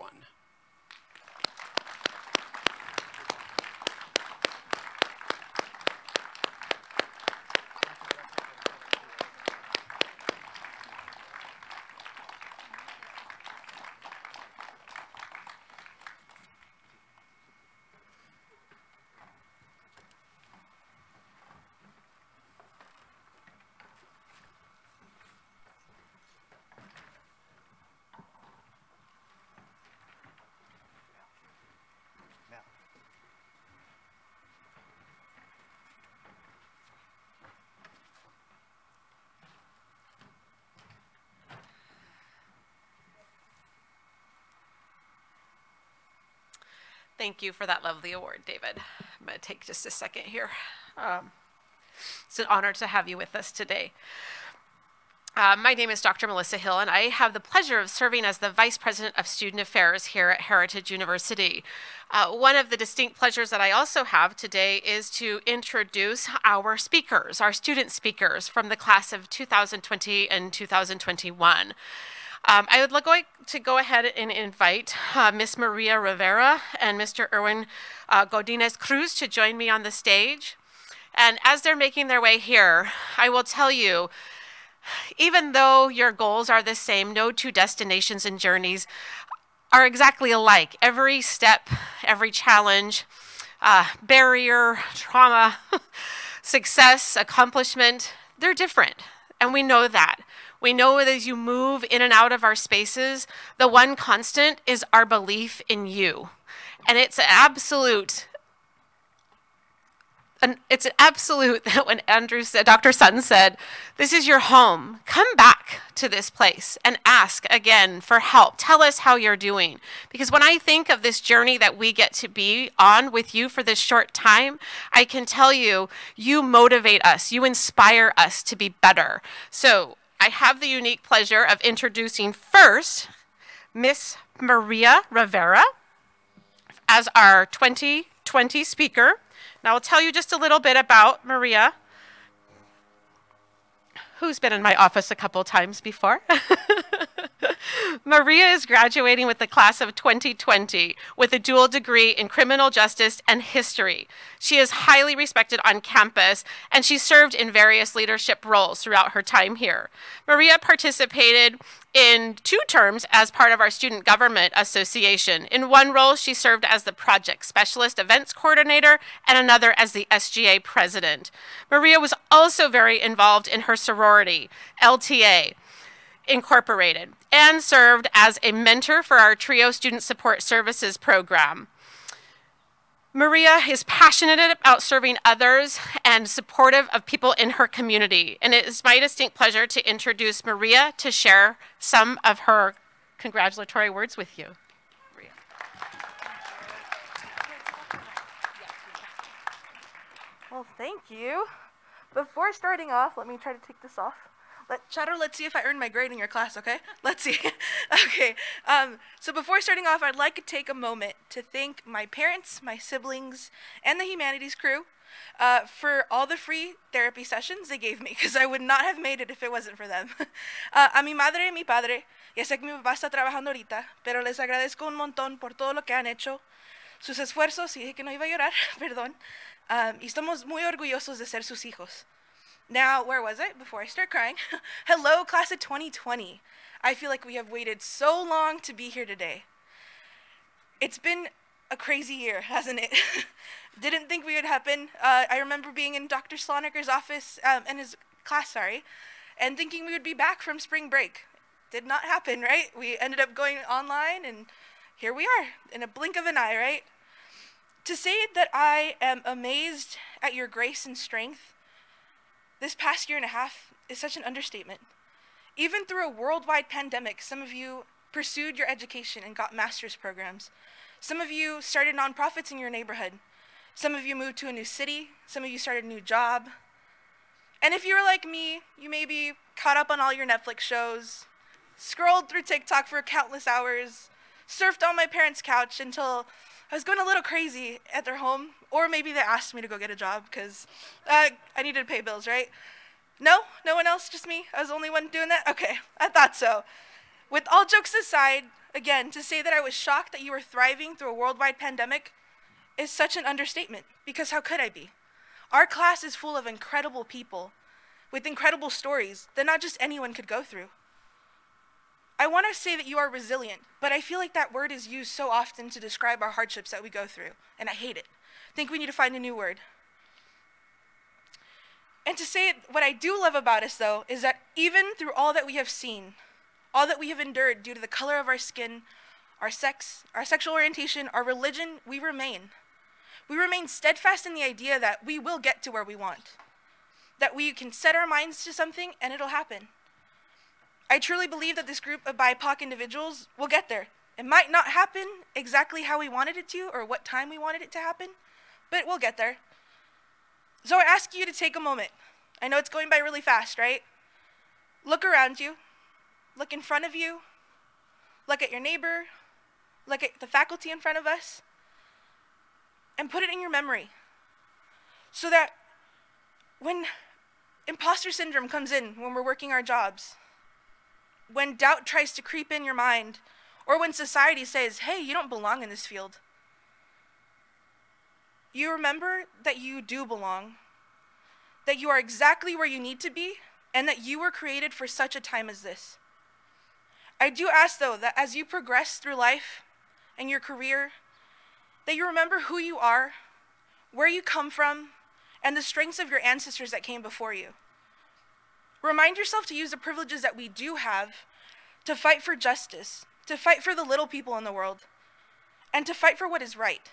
Thank you for that lovely award, David. I'm going to take just a second here. Um, it's an honor to have you with us today. Uh, my name is Dr. Melissa Hill, and I have the pleasure of serving as the Vice President of Student Affairs here at Heritage University. Uh, one of the distinct pleasures that I also have today is to introduce our speakers, our student speakers from the class of 2020 and 2021. Um, I would like to go ahead and invite uh, Miss Maria Rivera and Mr. Erwin uh, Godinez Cruz to join me on the stage. And as they're making their way here, I will tell you, even though your goals are the same, no two destinations and journeys are exactly alike. Every step, every challenge, uh, barrier, trauma, success, accomplishment, they're different. And we know that. We know that as you move in and out of our spaces, the one constant is our belief in you. And it's absolute and it's an absolute that when Andrew said, Dr. Sund said, This is your home. Come back to this place and ask again for help. Tell us how you're doing. Because when I think of this journey that we get to be on with you for this short time, I can tell you, you motivate us, you inspire us to be better. So I have the unique pleasure of introducing first Miss Maria Rivera as our 2020 speaker. Now, I'll tell you just a little bit about Maria, who's been in my office a couple times before. Maria is graduating with the class of 2020 with a dual degree in criminal justice and history. She is highly respected on campus and she served in various leadership roles throughout her time here. Maria participated in two terms as part of our Student Government Association. In one role, she served as the Project Specialist Events Coordinator and another as the SGA President. Maria was also very involved in her sorority, LTA. Incorporated and served as a mentor for our TRIO Student Support Services program. Maria is passionate about serving others and supportive of people in her community. And it is my distinct pleasure to introduce Maria to share some of her congratulatory words with you. Maria. Well, thank you. before starting off, let me try to take this off. Let, Shadow, let's see if I earned my grade in your class, okay? Let's see. okay. Um, so before starting off, I'd like to take a moment to thank my parents, my siblings, and the humanities crew uh, for all the free therapy sessions they gave me, because I would not have made it if it wasn't for them. uh, a mi madre y mi padre, ya sé que mi papá está trabajando ahorita, pero les agradezco un montón por todo lo que han hecho, sus esfuerzos, y dije que no iba a llorar, perdón, um, y estamos muy orgullosos de ser sus hijos. Now, where was it before I start crying? Hello, class of 2020. I feel like we have waited so long to be here today. It's been a crazy year, hasn't it? Didn't think we would happen. Uh, I remember being in Dr. Sloniker's office, um, in his class, sorry, and thinking we would be back from spring break. Did not happen, right? We ended up going online, and here we are in a blink of an eye, right? To say that I am amazed at your grace and strength this past year and a half is such an understatement. Even through a worldwide pandemic, some of you pursued your education and got master's programs. Some of you started nonprofits in your neighborhood. Some of you moved to a new city. Some of you started a new job. And if you were like me, you maybe caught up on all your Netflix shows, scrolled through TikTok for countless hours, surfed on my parents' couch until I was going a little crazy at their home, or maybe they asked me to go get a job because uh, I needed to pay bills, right? No? No one else? Just me? I was the only one doing that? Okay, I thought so. With all jokes aside, again, to say that I was shocked that you were thriving through a worldwide pandemic is such an understatement because how could I be? Our class is full of incredible people with incredible stories that not just anyone could go through. I want to say that you are resilient, but I feel like that word is used so often to describe our hardships that we go through, and I hate it. Think we need to find a new word. And to say what I do love about us, though, is that even through all that we have seen, all that we have endured due to the color of our skin, our sex, our sexual orientation, our religion, we remain. We remain steadfast in the idea that we will get to where we want, that we can set our minds to something and it'll happen. I truly believe that this group of BIPOC individuals will get there. It might not happen exactly how we wanted it to or what time we wanted it to happen, but we'll get there. So I ask you to take a moment. I know it's going by really fast, right? Look around you, look in front of you, look at your neighbor, look at the faculty in front of us, and put it in your memory so that when imposter syndrome comes in when we're working our jobs, when doubt tries to creep in your mind, or when society says, hey, you don't belong in this field, you remember that you do belong, that you are exactly where you need to be, and that you were created for such a time as this. I do ask, though, that as you progress through life and your career, that you remember who you are, where you come from, and the strengths of your ancestors that came before you. Remind yourself to use the privileges that we do have to fight for justice, to fight for the little people in the world, and to fight for what is right.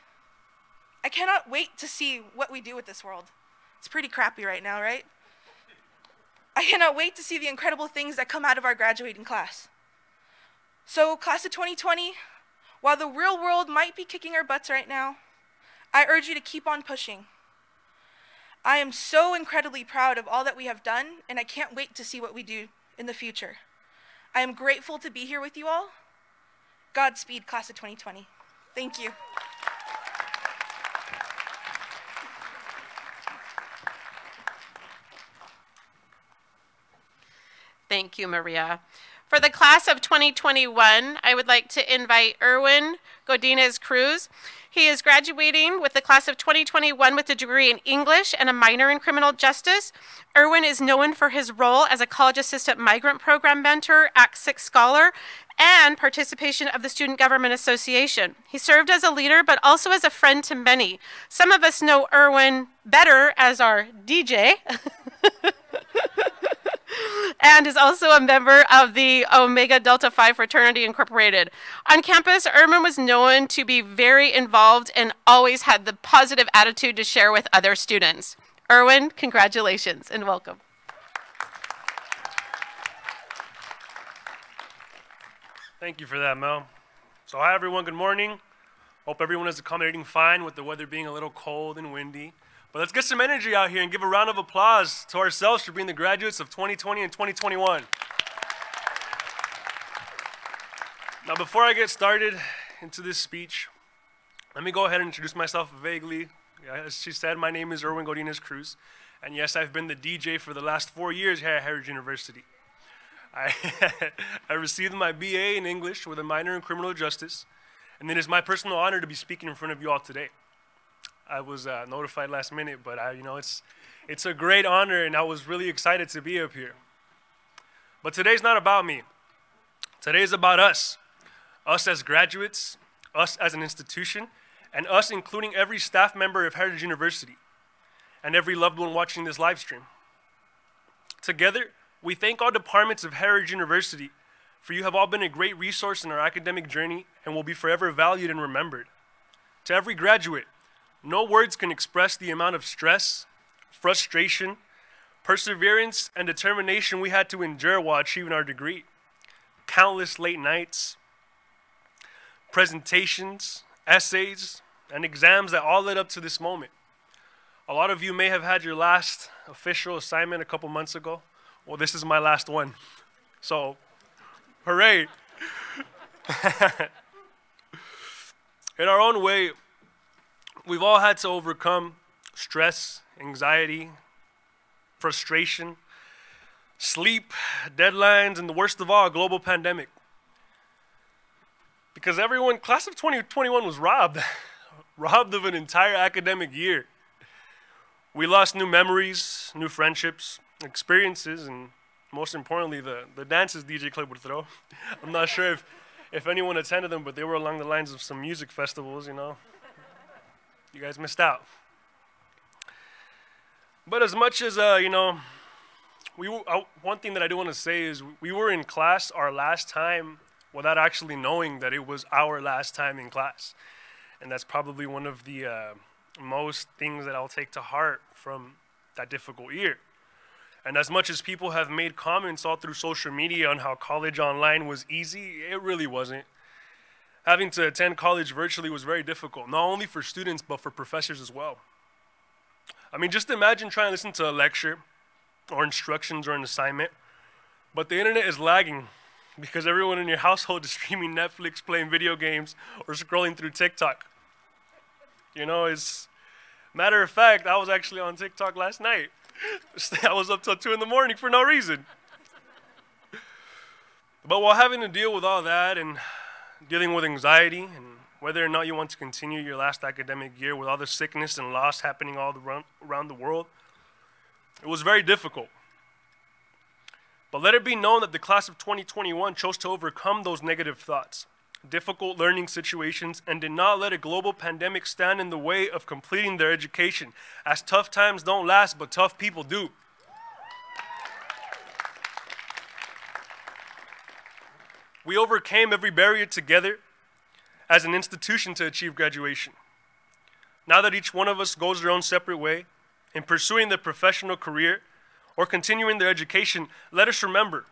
I cannot wait to see what we do with this world. It's pretty crappy right now, right? I cannot wait to see the incredible things that come out of our graduating class. So, class of 2020, while the real world might be kicking our butts right now, I urge you to keep on pushing. I am so incredibly proud of all that we have done, and I can't wait to see what we do in the future. I am grateful to be here with you all. Godspeed, class of 2020. Thank you. Thank you, Maria. For the class of 2021, I would like to invite Erwin Godinez Cruz. He is graduating with the class of 2021 with a degree in English and a minor in criminal justice. Erwin is known for his role as a college assistant migrant program mentor, Act 6 scholar, and participation of the Student Government Association. He served as a leader, but also as a friend to many. Some of us know Erwin better as our DJ. and is also a member of the Omega Delta Phi Fraternity Incorporated. On campus, Erwin was known to be very involved and always had the positive attitude to share with other students. Erwin, congratulations and welcome. Thank you for that, Mel. So, hi everyone, good morning. Hope everyone is accommodating fine with the weather being a little cold and windy. But let's get some energy out here and give a round of applause to ourselves for being the graduates of 2020 and 2021. Now, before I get started into this speech, let me go ahead and introduce myself vaguely. As she said, my name is Erwin Godinez Cruz, and yes, I've been the DJ for the last four years here at Heritage University. I, I received my BA in English with a minor in criminal justice, and it is my personal honor to be speaking in front of you all today. I was uh, notified last minute, but I, you know, it's, it's a great honor, and I was really excited to be up here. But today's not about me. Today is about us, us as graduates, us as an institution, and us including every staff member of Heritage University and every loved one watching this live stream. Together, we thank all departments of Heritage University for you have all been a great resource in our academic journey and will be forever valued and remembered. To every graduate, no words can express the amount of stress, frustration, perseverance, and determination we had to endure while achieving our degree. Countless late nights, presentations, essays, and exams that all led up to this moment. A lot of you may have had your last official assignment a couple months ago. Well, this is my last one. So, hooray. In our own way, we've all had to overcome stress, anxiety, frustration, sleep, deadlines, and the worst of all, global pandemic. Because everyone, class of 2021 was robbed, robbed of an entire academic year. We lost new memories, new friendships, experiences, and most importantly, the, the dances DJ Club would throw. I'm not sure if, if anyone attended them, but they were along the lines of some music festivals, you know. You guys missed out. But as much as, uh, you know, we uh, one thing that I do want to say is we were in class our last time without actually knowing that it was our last time in class. And that's probably one of the uh, most things that I'll take to heart from that difficult year. And as much as people have made comments all through social media on how college online was easy, it really wasn't. Having to attend college virtually was very difficult, not only for students, but for professors as well. I mean, just imagine trying to listen to a lecture or instructions or an assignment, but the internet is lagging because everyone in your household is streaming Netflix, playing video games, or scrolling through TikTok. You know, it's matter of fact, I was actually on TikTok last night. I was up till two in the morning for no reason. But while having to deal with all that and dealing with anxiety and whether or not you want to continue your last academic year with all the sickness and loss happening all around the world, it was very difficult. But let it be known that the class of 2021 chose to overcome those negative thoughts difficult learning situations and did not let a global pandemic stand in the way of completing their education, as tough times don't last, but tough people do. We overcame every barrier together as an institution to achieve graduation. Now that each one of us goes their own separate way in pursuing their professional career or continuing their education, let us remember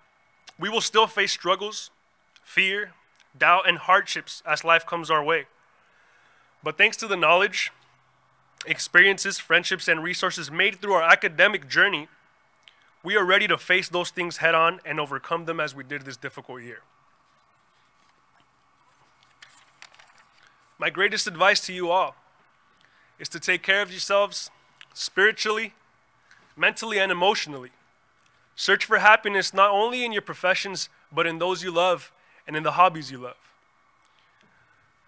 we will still face struggles, fear, doubt, and hardships as life comes our way. But thanks to the knowledge, experiences, friendships, and resources made through our academic journey, we are ready to face those things head on and overcome them as we did this difficult year. My greatest advice to you all is to take care of yourselves spiritually, mentally, and emotionally. Search for happiness not only in your professions, but in those you love and in the hobbies you love.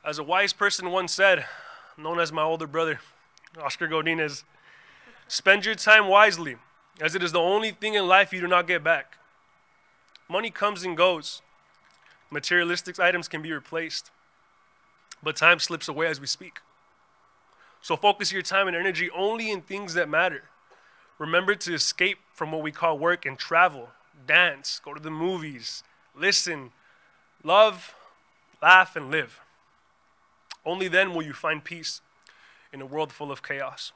As a wise person once said, known as my older brother, Oscar Godinez, spend your time wisely, as it is the only thing in life you do not get back. Money comes and goes. Materialistic items can be replaced, but time slips away as we speak. So focus your time and energy only in things that matter. Remember to escape from what we call work and travel, dance, go to the movies, listen, Love, laugh, and live. Only then will you find peace in a world full of chaos.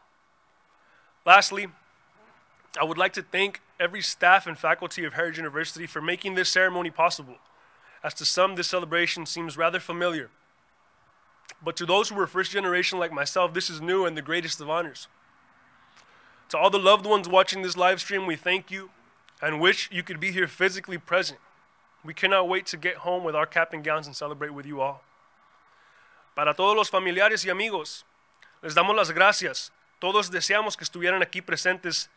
Lastly, I would like to thank every staff and faculty of Heritage University for making this ceremony possible. As to some, this celebration seems rather familiar. But to those who were first generation like myself, this is new and the greatest of honors. To all the loved ones watching this live stream, we thank you and wish you could be here physically present. We cannot wait to get home with our cap and gowns and celebrate with you all. Para todos los familiares y amigos, les damos las gracias. Todos deseamos que estuvieran aquí presentes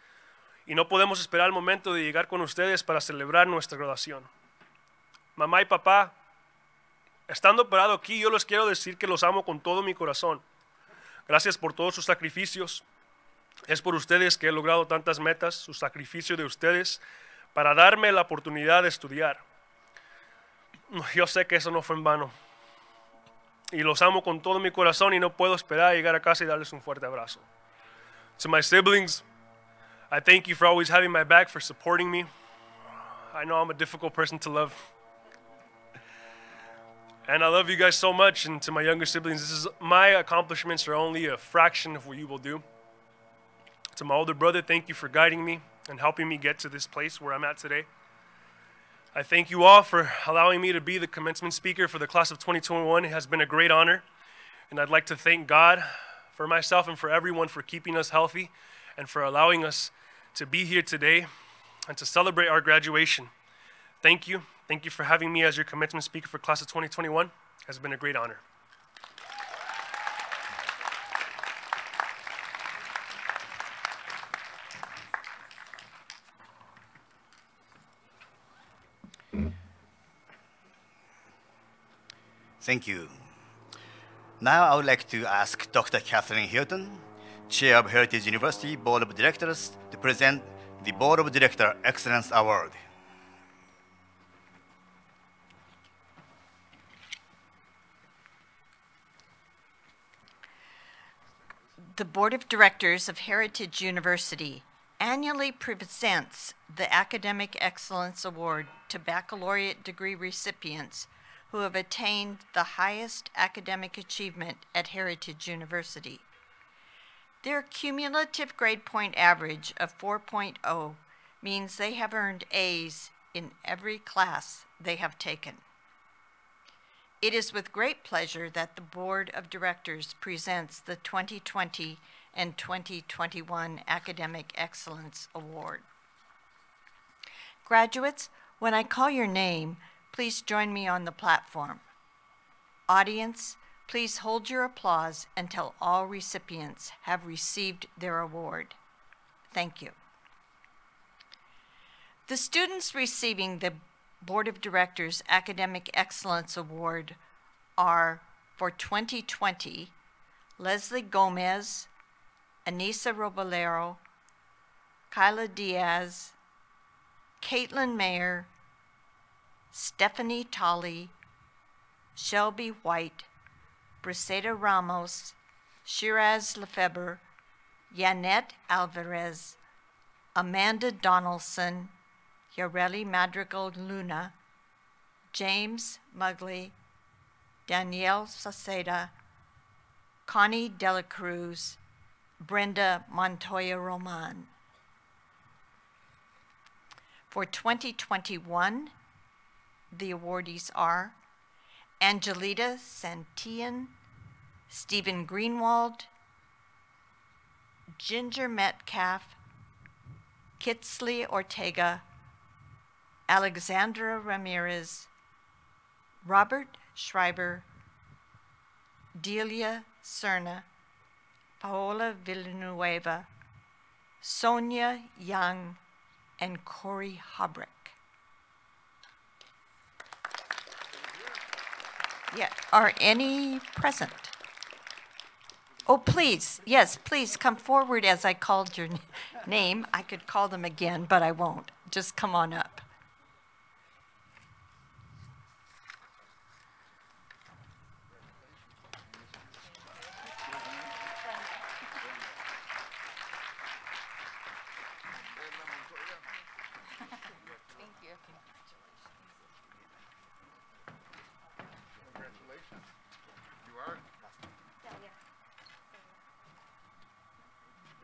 y no podemos esperar el momento de llegar con ustedes para celebrar nuestra graduación. Mamá y papá, estando parado aquí, yo les quiero decir que los amo con todo mi corazón. Gracias por todos sus sacrificios. Es por ustedes que he logrado tantas metas, su sacrificio de ustedes para darme la oportunidad de estudiar. Yo sé que eso no fue en vano. Y los amo con todo mi corazón y no puedo esperar a llegar a casa y darles un fuerte abrazo. To my siblings, I thank you for always having my back, for supporting me. I know I'm a difficult person to love. And I love you guys so much. And to my younger siblings, this is my accomplishments are only a fraction of what you will do. To my older brother, thank you for guiding me and helping me get to this place where I'm at today. I thank you all for allowing me to be the commencement speaker for the class of 2021. It has been a great honor. And I'd like to thank God for myself and for everyone for keeping us healthy and for allowing us to be here today and to celebrate our graduation. Thank you. Thank you for having me as your commencement speaker for class of 2021. It has been a great honor. Thank you. Now I would like to ask Dr. Kathleen Hilton, Chair of Heritage University Board of Directors, to present the Board of Director Excellence Award. The Board of Directors of Heritage University annually presents the Academic Excellence Award to baccalaureate degree recipients who have attained the highest academic achievement at Heritage University. Their cumulative grade point average of 4.0 means they have earned A's in every class they have taken. It is with great pleasure that the Board of Directors presents the 2020 and 2021 Academic Excellence Award. Graduates, when I call your name, please join me on the platform. Audience, please hold your applause until all recipients have received their award. Thank you. The students receiving the Board of Directors Academic Excellence Award are for 2020 Leslie Gomez, Anissa Robillero, Kyla Diaz, Caitlin Mayer, Stephanie Tolley, Shelby White, Briseda Ramos, Shiraz Lefebvre, Yanette Alvarez, Amanda Donaldson, Yareli Madrigal Luna, James Mugley, Danielle Saceda, Connie Dela Cruz, Brenda Montoya Roman. For 2021, the awardees are Angelita Santillan, Stephen Greenwald, Ginger Metcalf, Kitsley Ortega, Alexandra Ramirez, Robert Schreiber, Delia Cerna, Paola Villanueva, Sonia Young, and Corey Hubrick. Yeah, are any present? Oh, please, yes, please come forward as I called your name. I could call them again, but I won't. Just come on up. Congratulations. You are?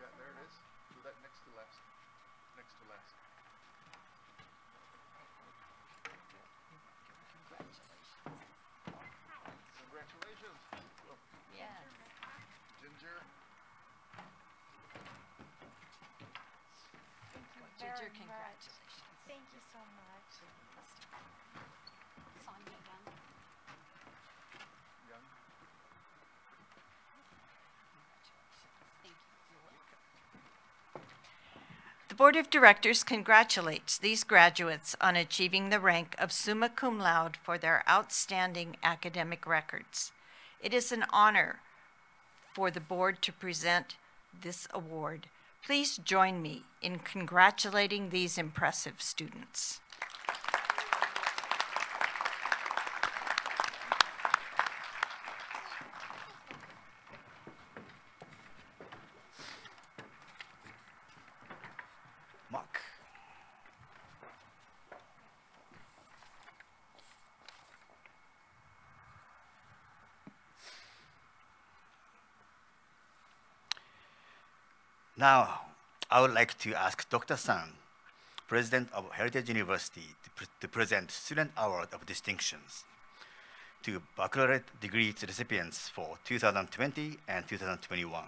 Yeah, there it is. Do that next to last. Next to last. Congratulations. Yes. Ginger. Did your very much. congratulations. Thank you so much. Sonia Young. Thank you. You're welcome. The Board of Directors congratulates these graduates on achieving the rank of summa cum laude for their outstanding academic records. It is an honor for the board to present this award. Please join me in congratulating these impressive students. Mark. Now, I would like to ask Dr. Sund, President of Heritage University, to, pre- to present Student Award of Distinctions to baccalaureate degree recipients for 2020 and 2021,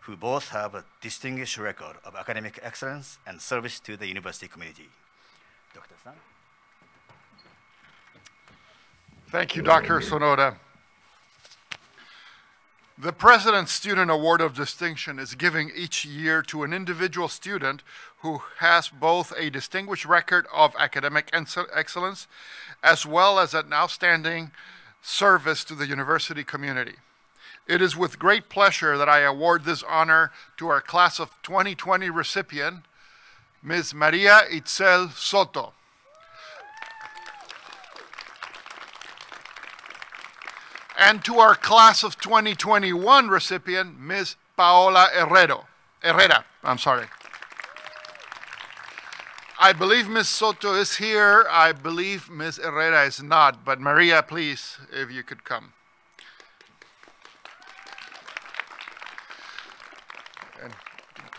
who both have a distinguished record of academic excellence and service to the university community. Dr. Sund? Thank you, Dr. Sonoda. The President's Student Award of Distinction is given each year to an individual student who has both a distinguished record of academic excellence as well as an outstanding service to the university community. It is with great pleasure that I award this honor to our class of 2020 recipient, Ms. Maria Itzel Soto. And to our class of 2021 recipient, Ms. Paola Herrero, Herrera. I'm sorry. I believe Ms. Soto is here. I believe Ms. Herrera is not, but Maria, please, if you could come. And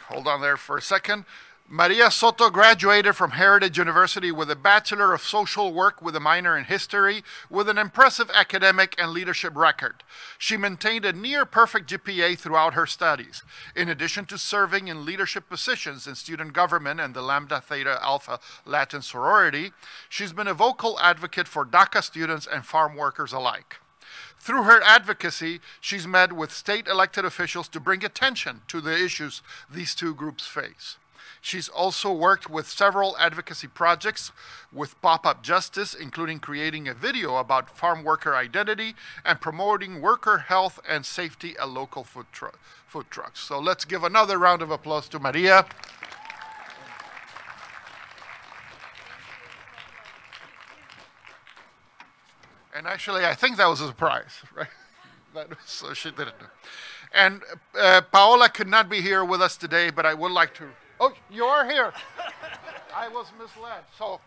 hold on there for a second. Maria Soto graduated from Heritage University with a Bachelor of Social Work with a minor in history with an impressive academic and leadership record. She maintained a near perfect GPA throughout her studies. In addition to serving in leadership positions in student government and the Lambda Theta Alpha Latin sorority, she's been a vocal advocate for DACA students and farm workers alike. Through her advocacy, she's met with state elected officials to bring attention to the issues these two groups face. She's also worked with several advocacy projects with Pop Up Justice, including creating a video about farm worker identity and promoting worker health and safety at local food, tru- food trucks. So let's give another round of applause to Maria. And actually, I think that was a surprise, right? That so she didn't know. And uh, Paola could not be here with us today, but I would like to. Oh, you are here. I was misled. So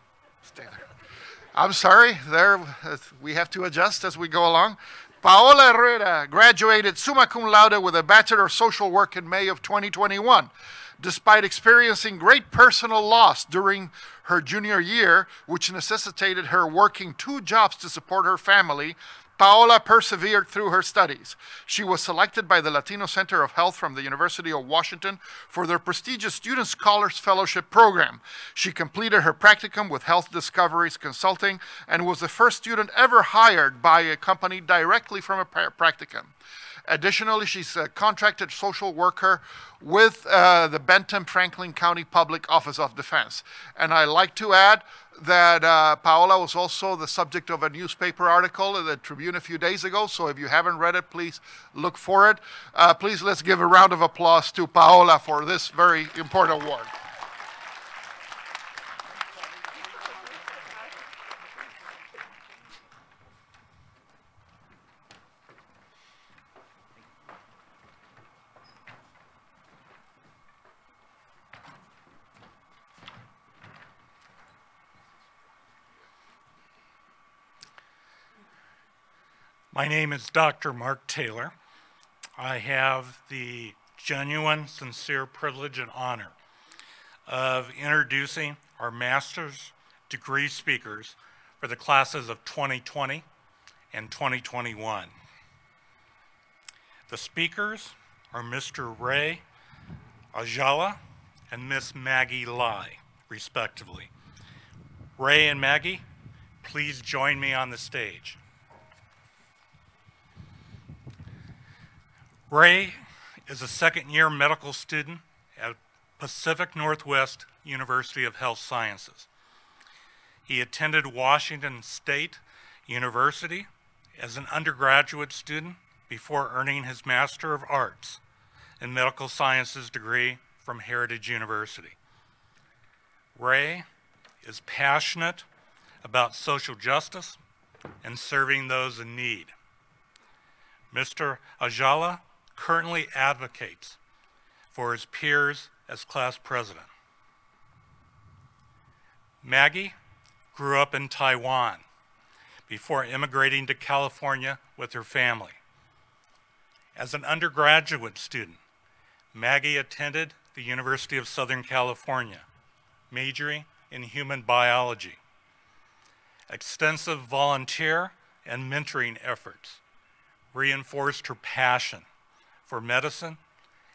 stay there. I'm sorry. There, we have to adjust as we go along. Paola Herrera graduated summa cum laude with a Bachelor of Social Work in May of 2021. Despite experiencing great personal loss during her junior year, which necessitated her working two jobs to support her family, Paola persevered through her studies. She was selected by the Latino Center of Health from the University of Washington for their prestigious Student Scholars Fellowship program. She completed her practicum with Health Discoveries Consulting and was the first student ever hired by a company directly from a practicum. Additionally, she's a contracted social worker with uh, the Benton Franklin County Public Office of Defense. And I like to add that uh, Paola was also the subject of a newspaper article in the Tribune a few days ago. So if you haven't read it, please look for it. Uh, please let's give a round of applause to Paola for this very important award. My name is Dr. Mark Taylor. I have the genuine, sincere privilege and honor of introducing our master's degree speakers for the classes of 2020 and 2021. The speakers are Mr. Ray Ajala and Miss Maggie Lai. respectively. Ray and Maggie, please join me on the stage. Ray is a second year medical student at Pacific Northwest University of Health Sciences. He attended Washington State University as an undergraduate student before earning his Master of Arts in Medical Sciences degree from Heritage University. Ray is passionate about social justice and serving those in need. Mr. Ajala currently advocates for his peers as class president. Maggie grew up in Taiwan before immigrating to California with her family. As an undergraduate student, Maggie attended the University of Southern California, majoring in human biology. Extensive volunteer and mentoring efforts reinforced her passion for medicine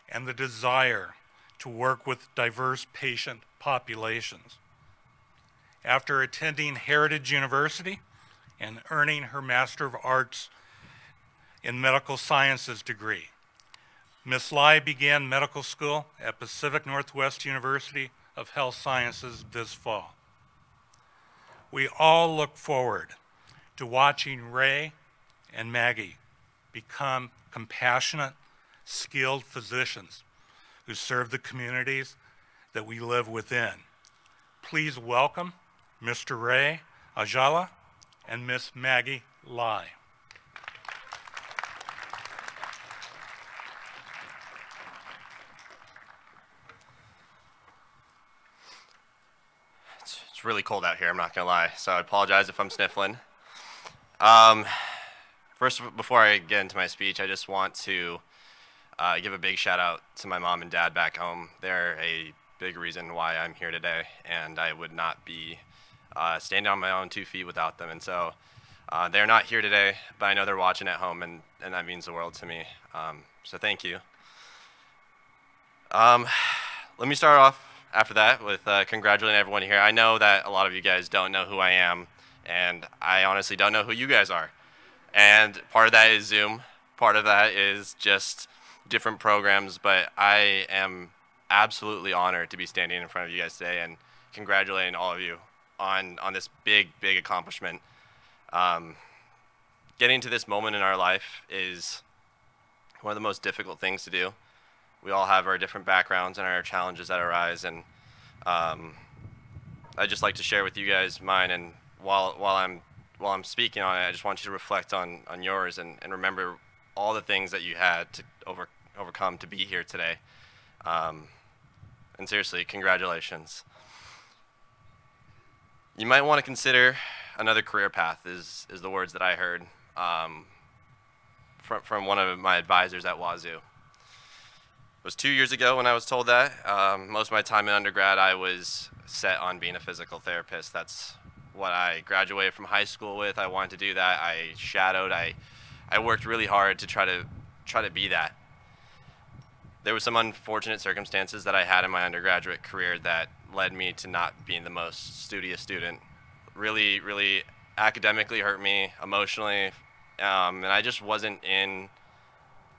and the desire to work with diverse patient populations. After attending Heritage University and earning her Master of Arts in Medical Sciences degree, Ms. Lai began medical school at Pacific Northwest University of Health Sciences this fall. We all look forward to watching Ray and Maggie become compassionate, skilled physicians who serve the communities that we live within. Please welcome Mr. Ray Ajala and Miss Maggie Lai. It's, really cold out here, I'm not gonna lie, so I apologize if I'm sniffling. Um, first, before I get into my speech, I just want to uh, give a big shout out to my mom and dad back home. They're a big reason why I'm here today, and I would not be uh, standing on my own two feet without them. And so uh, they're not here today, but I know they're watching at home, and, and that means the world to me. Um, so thank you. Um, let me start off after that with uh, congratulating everyone here. I know that a lot of you guys don't know who I am, and I honestly don't know who you guys are. And part of that is Zoom, part of that is just different programs, but I am absolutely honored to be standing in front of you guys today and congratulating all of you on, on this big, big accomplishment. Um, getting to this moment in our life is one of the most difficult things to do. We all have our different backgrounds and our challenges that arise, and um, I'd just like to share with you guys mine. And while while I'm while I'm speaking on it, I just want you to reflect on on yours and, and remember all the things that you had to over overcome to be here today. Um, and seriously, congratulations. You might want to consider another career path. Is is the words that I heard um, from from one of my advisors at Wazzu. It was two years ago when I was told that. Um, most of my time in undergrad, I was set on being a physical therapist. That's what I graduated from high school with. I wanted to do that. I shadowed. I, I worked really hard to try to try to be that. There were some unfortunate circumstances that I had in my undergraduate career that led me to not being the most studious student. Really, really academically hurt me, emotionally, um, and I just wasn't in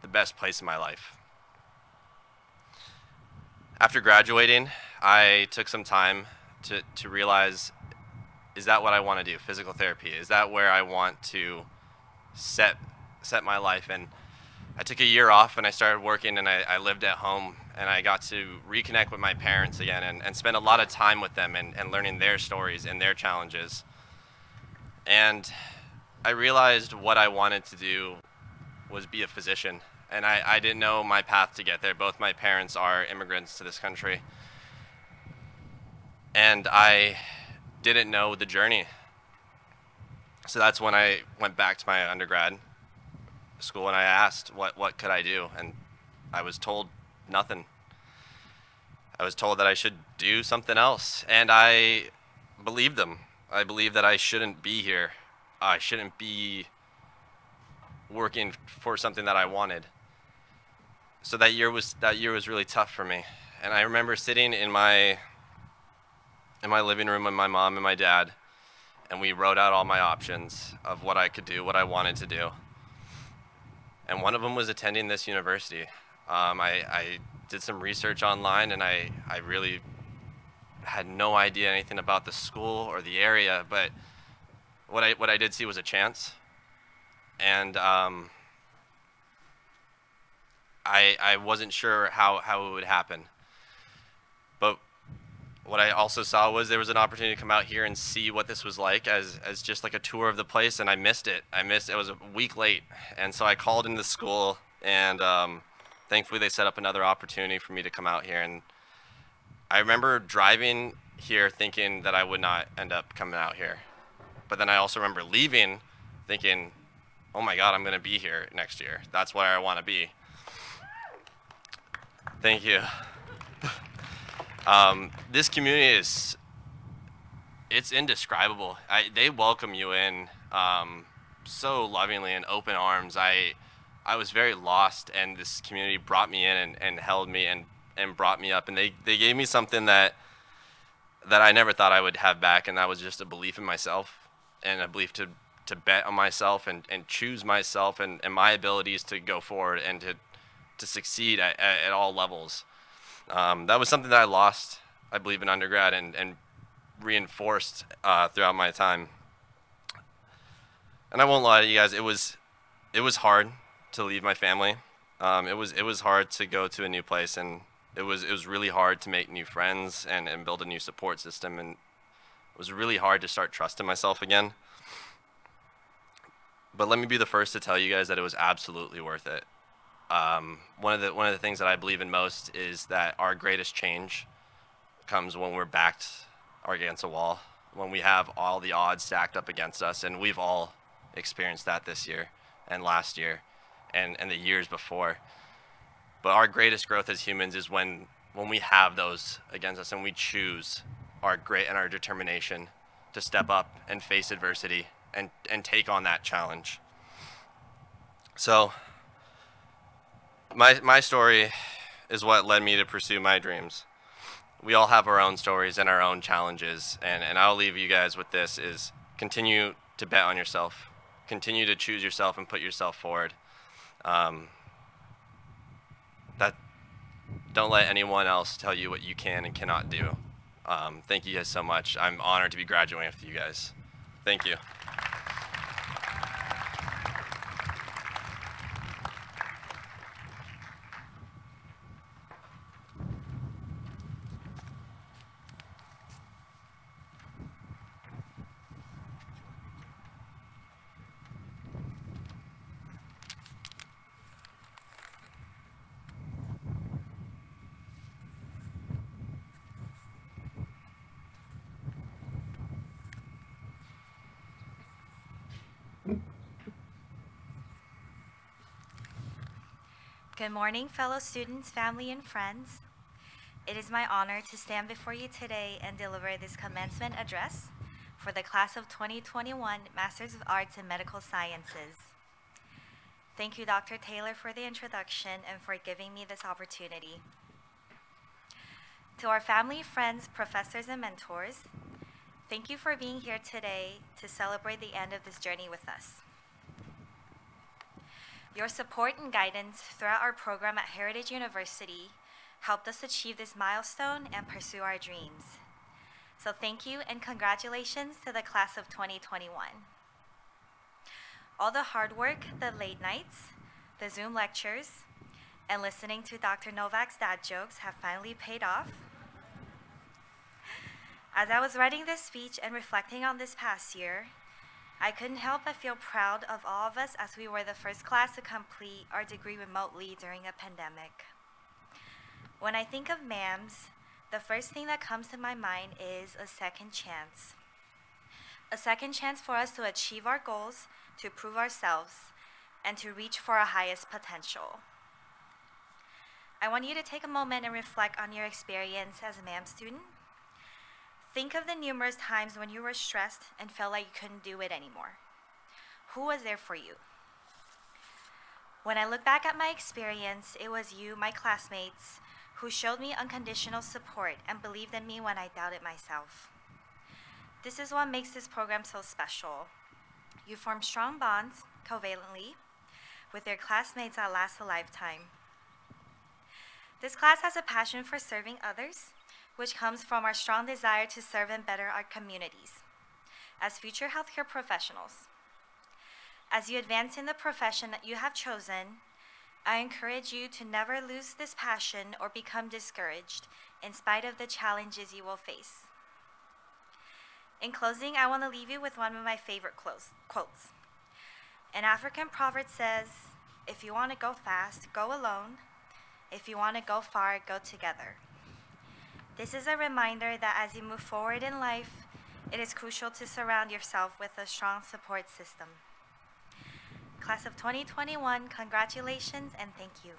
the best place in my life. After graduating, I took some time to, to realize is that what I want to do? Physical therapy. Is that where I want to set set my life? And I took a year off and I started working and I, I lived at home and I got to reconnect with my parents again and, and spend a lot of time with them and, and learning their stories and their challenges. And I realized what I wanted to do was be a physician. And I, I didn't know my path to get there. Both my parents are immigrants to this country. And I didn't know the journey. So that's when I went back to my undergrad school and I asked what, what could I do? And I was told nothing. I was told that I should do something else. And I believed them. I believed that I shouldn't be here. I shouldn't be working for something that I wanted. So that year was that year was really tough for me. And I remember sitting in my in my living room with my mom and my dad, and we wrote out all my options of what I could do, what I wanted to do. And one of them was attending this university. Um, I, I did some research online, and I, I really had no idea anything about the school or the area, but what I, what I did see was a chance. And um, I, I wasn't sure how, how it would happen. What I also saw was there was an opportunity to come out here and see what this was like as, as just like a tour of the place, and I missed it. I missed it was a week late, and so I called into the school, and um, thankfully they set up another opportunity for me to come out here. And I remember driving here thinking that I would not end up coming out here, but then I also remember leaving thinking, oh my God, I'm going to be here next year. That's where I want to be. Thank you. Um, this community is it's indescribable. I, they welcome you in um, so lovingly and open arms. I I was very lost, and this community brought me in and, and held me and, and brought me up, and they, they gave me something that that I never thought I would have back, and that was just a belief in myself and a belief to to bet on myself and, and choose myself and, and my abilities to go forward and to to succeed at, at, at all levels. Um, that was something that I lost, I believe, in undergrad and, and reinforced uh, throughout my time. And I won't lie to you guys, it was it was hard to leave my family. Um, it was it was hard to go to a new place, and it was it was really hard to make new friends and, and build a new support system, and it was really hard to start trusting myself again. But let me be the first to tell you guys that it was absolutely worth it. Um, one of the one of the things that I believe in most is that our greatest change comes when we're backed against a wall, when we have all the odds stacked up against us, and we've all experienced that this year and last year and, and the years before. But our greatest growth as humans is when when we have those against us and we choose our grit and our determination to step up and face adversity and, and take on that challenge. So my my story is what led me to pursue my dreams. We all have our own stories and our own challenges, and, and I'll leave you guys with this is continue to bet on yourself. Continue to choose yourself and put yourself forward. Um, that don't let anyone else tell you what you can and cannot do. Um, thank you guys so much. I'm honored to be graduating with you guys. Thank you. Morning, fellow students, family, and friends. It is my honor to stand before you today and deliver this commencement address for the class of 2021 Masters of Arts in Medical Sciences. Thank you, Dr. Taylor, for the introduction and for giving me this opportunity. To our family, friends, professors, and mentors, thank you for being here today to celebrate the end of this journey with us. Your support and guidance throughout our program at Heritage University helped us achieve this milestone and pursue our dreams. So thank you and congratulations to the class of 2021. All the hard work, the late nights, the Zoom lectures, and listening to Dr. Novak's dad jokes have finally paid off. As I was writing this speech and reflecting on this past year, I couldn't help but feel proud of all of us as we were the first class to complete our degree remotely during a pandemic. When I think of MAMS, the first thing that comes to my mind is a second chance. A second chance for us to achieve our goals, to prove ourselves, and to reach for our highest potential. I want you to take a moment and reflect on your experience as a MAM student Think of the numerous times when you were stressed and felt like you couldn't do it anymore. Who was there for you? When I look back at my experience, it was you, my classmates, who showed me unconditional support and believed in me when I doubted myself. This is what makes this program so special. You form strong bonds, covalently, with your classmates that last a lifetime. This class has a passion for serving others, which comes from our strong desire to serve and better our communities as future healthcare professionals. As you advance in the profession that you have chosen, I encourage you to never lose this passion or become discouraged in spite of the challenges you will face. In closing, I want to leave you with one of my favorite quotes. An African proverb says, If you want to go fast, go alone. If you want to go far, go together. This is a reminder that as you move forward in life, it is crucial to surround yourself with a strong support system. Class of 2021, congratulations and thank you.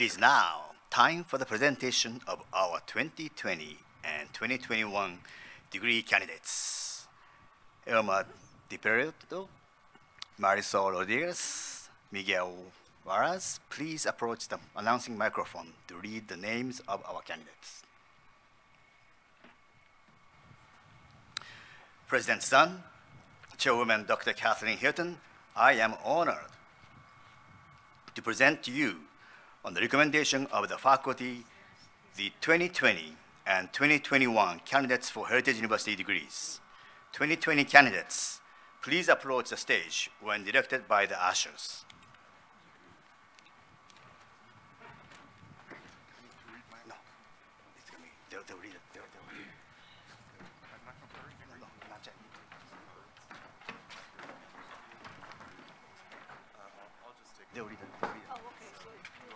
It is now time for the presentation of our 2020 and 2021 degree candidates. Elma Di Perito, Marisol Rodriguez, Miguel Varas, please approach the announcing microphone to read the names of our candidates. President Sund, Chairwoman Dr. Kathleen Hilton, I am honored to present to you on the recommendation of the faculty the 2020 and 2021 candidates for Heritage University degrees. 2020 candidates, please approach the stage when directed by the ushers. No, it's gonna be- they'll- they'll read it, they'll- they'll read it. No, no, not yet. They'll read it, they'll read it.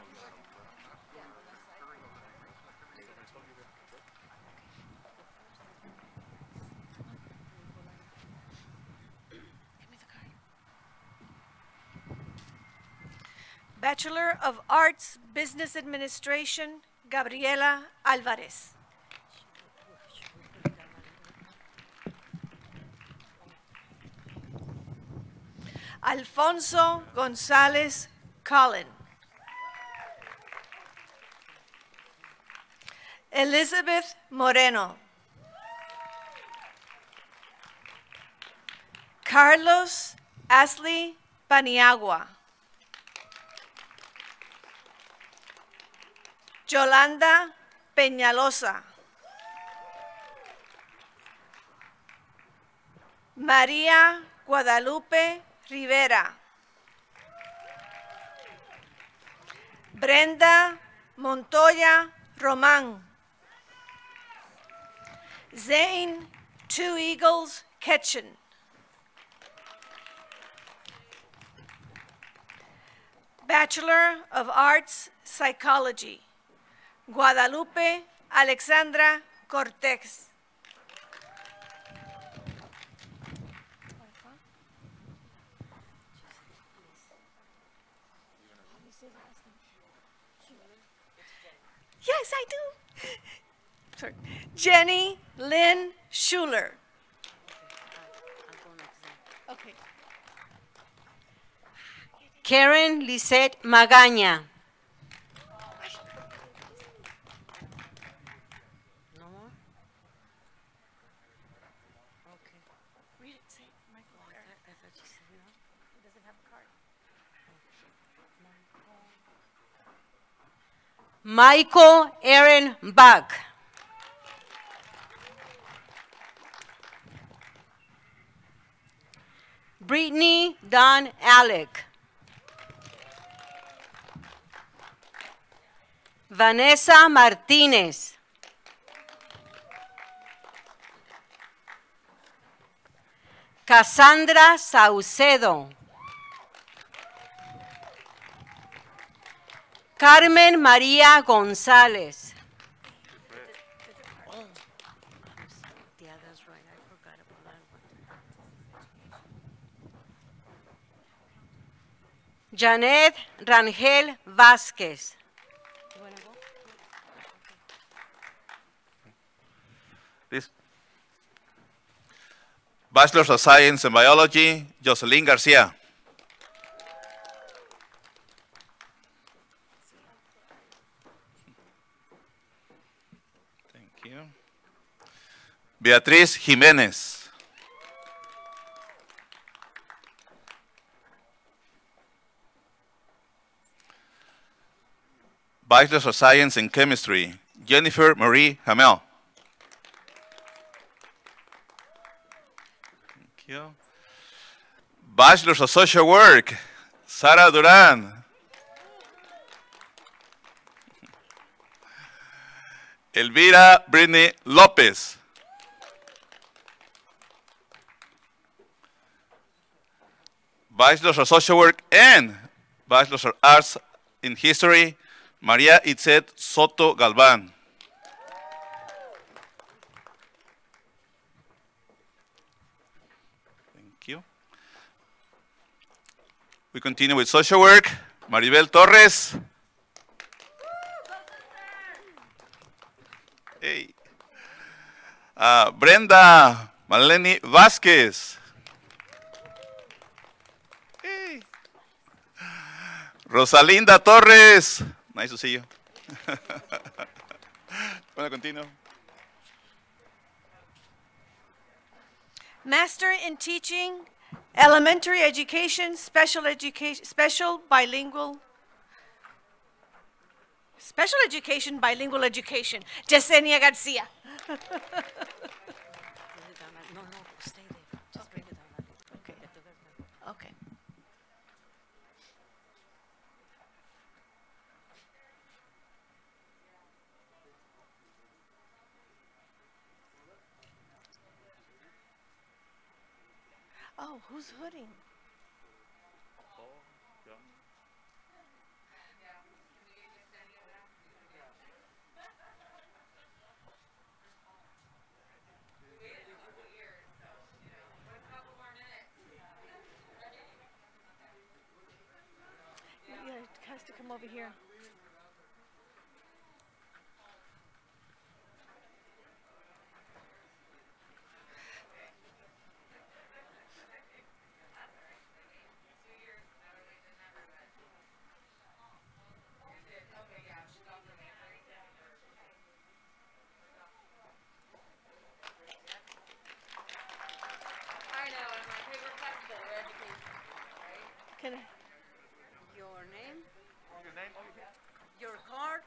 Bachelor of Arts, Business Administration, Gabriela Alvarez. Alfonso Gonzalez Collin. Elizabeth Moreno. Carlos Ashley Paniagua. Yolanda Peñalosa. María Guadalupe Rivera. Brenda Montoya Román. Zane Two Eagles Kitchen. Bachelor of Arts Psychology. Guadalupe Alexandra Cortés. Yes, I do. Jenny Lynn Schuler. Okay. Karen Lisette Magaña. Michael Aaron Buck. Brittany Don Alec. Vanessa Martinez. Cassandra Saucedo. Carmen María González. Janet Rangel Vázquez. Bachelor of Science in Biology, Jocelyn Garcia. Thank you. Beatriz Jiménez. Bachelor of Science in Chemistry, Jennifer Marie Hamel. Thank you. Bachelor of Social Work, Sara Duran. Elvira Britney Lopez. Bachelor of Social Work and Bachelor of Arts in History, María Itzel Soto Galván. Thank you. We continue with social work. Maribel Torres. Hey. Uh, Brenda Maleni Vázquez. Rosalinda Torres. Nice to see you. bueno, continúo. Master in Teaching, Elementary Education, Special Education, Special Bilingual, Special Education, Bilingual Education, Yesenia Garcia. Okay. Oh, who's hooding? Yeah, has to come over here. I know, and my favorite class is better education, right? Can I? Your name? Your name? Your card?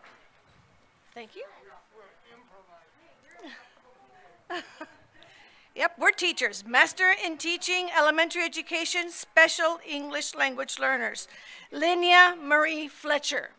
Thank you. Yep, we're teachers. Master in Teaching Elementary Education Special English Language Learners. Linnea Marie Fletcher.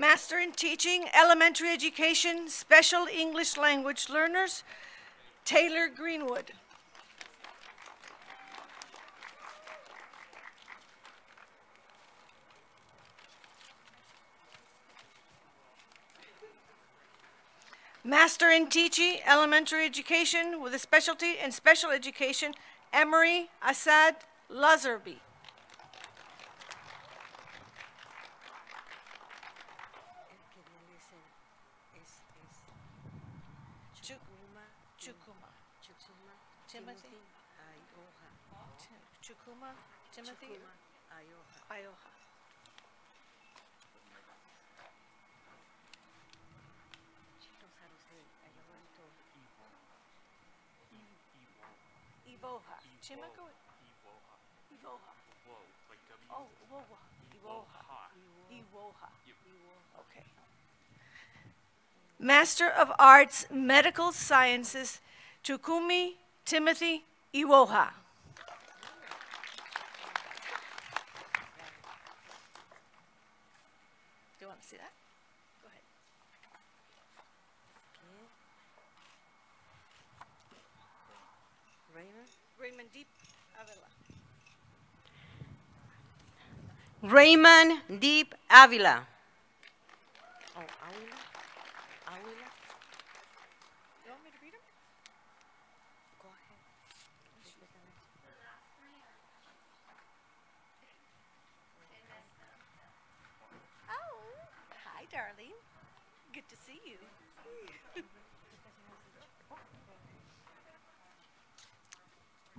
Master in Teaching Elementary Education Special English Language Learners. Taylor Greenwood. Master in Teaching Elementary Education with a specialty in Special Education, Emery Assad Lazarby. Chukuma. Timothy. Ti- Chukuma. Timothy. Ioha. Ivoha. Chimako? Ivoha. Oh, Iwoha. Iwoha. Iwoha. Okay. Master of Arts, Medical Sciences, Chukumi Timothy Iwoha. Avila. Raymond Deep Avila.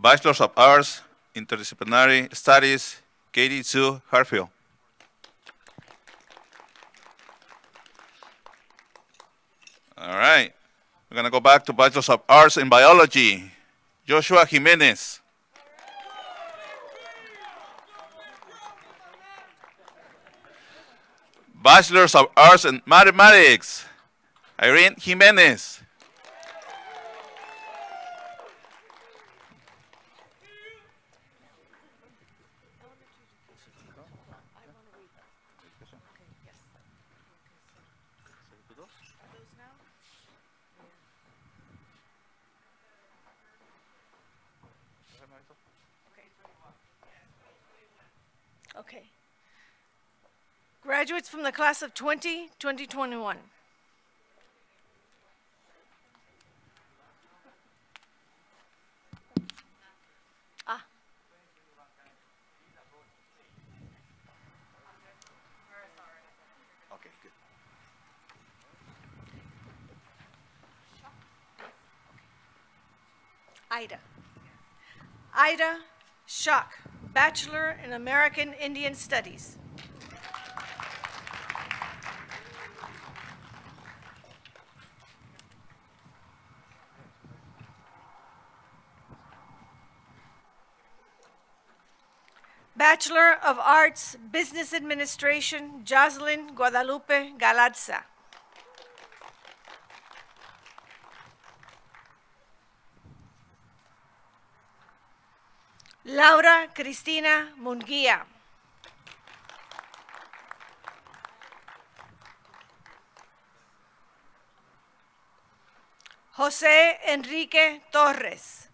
Bachelor's of Arts, Interdisciplinary Studies, Katie Sue Harfield. All right. We're going to go back to Bachelor of Arts in Biology, Joshua Jimenez. Bachelor's of Arts in Mathematics, Irene Jimenez. Graduates from the class of 20, 2021. Ah. Okay, good. Ida. Ida Shock, Bachelor in American Indian Studies. Bachelor of Arts, Business Administration, Jocelyn Guadalupe Galarza. Laura Cristina Munguia. José Enrique Torres.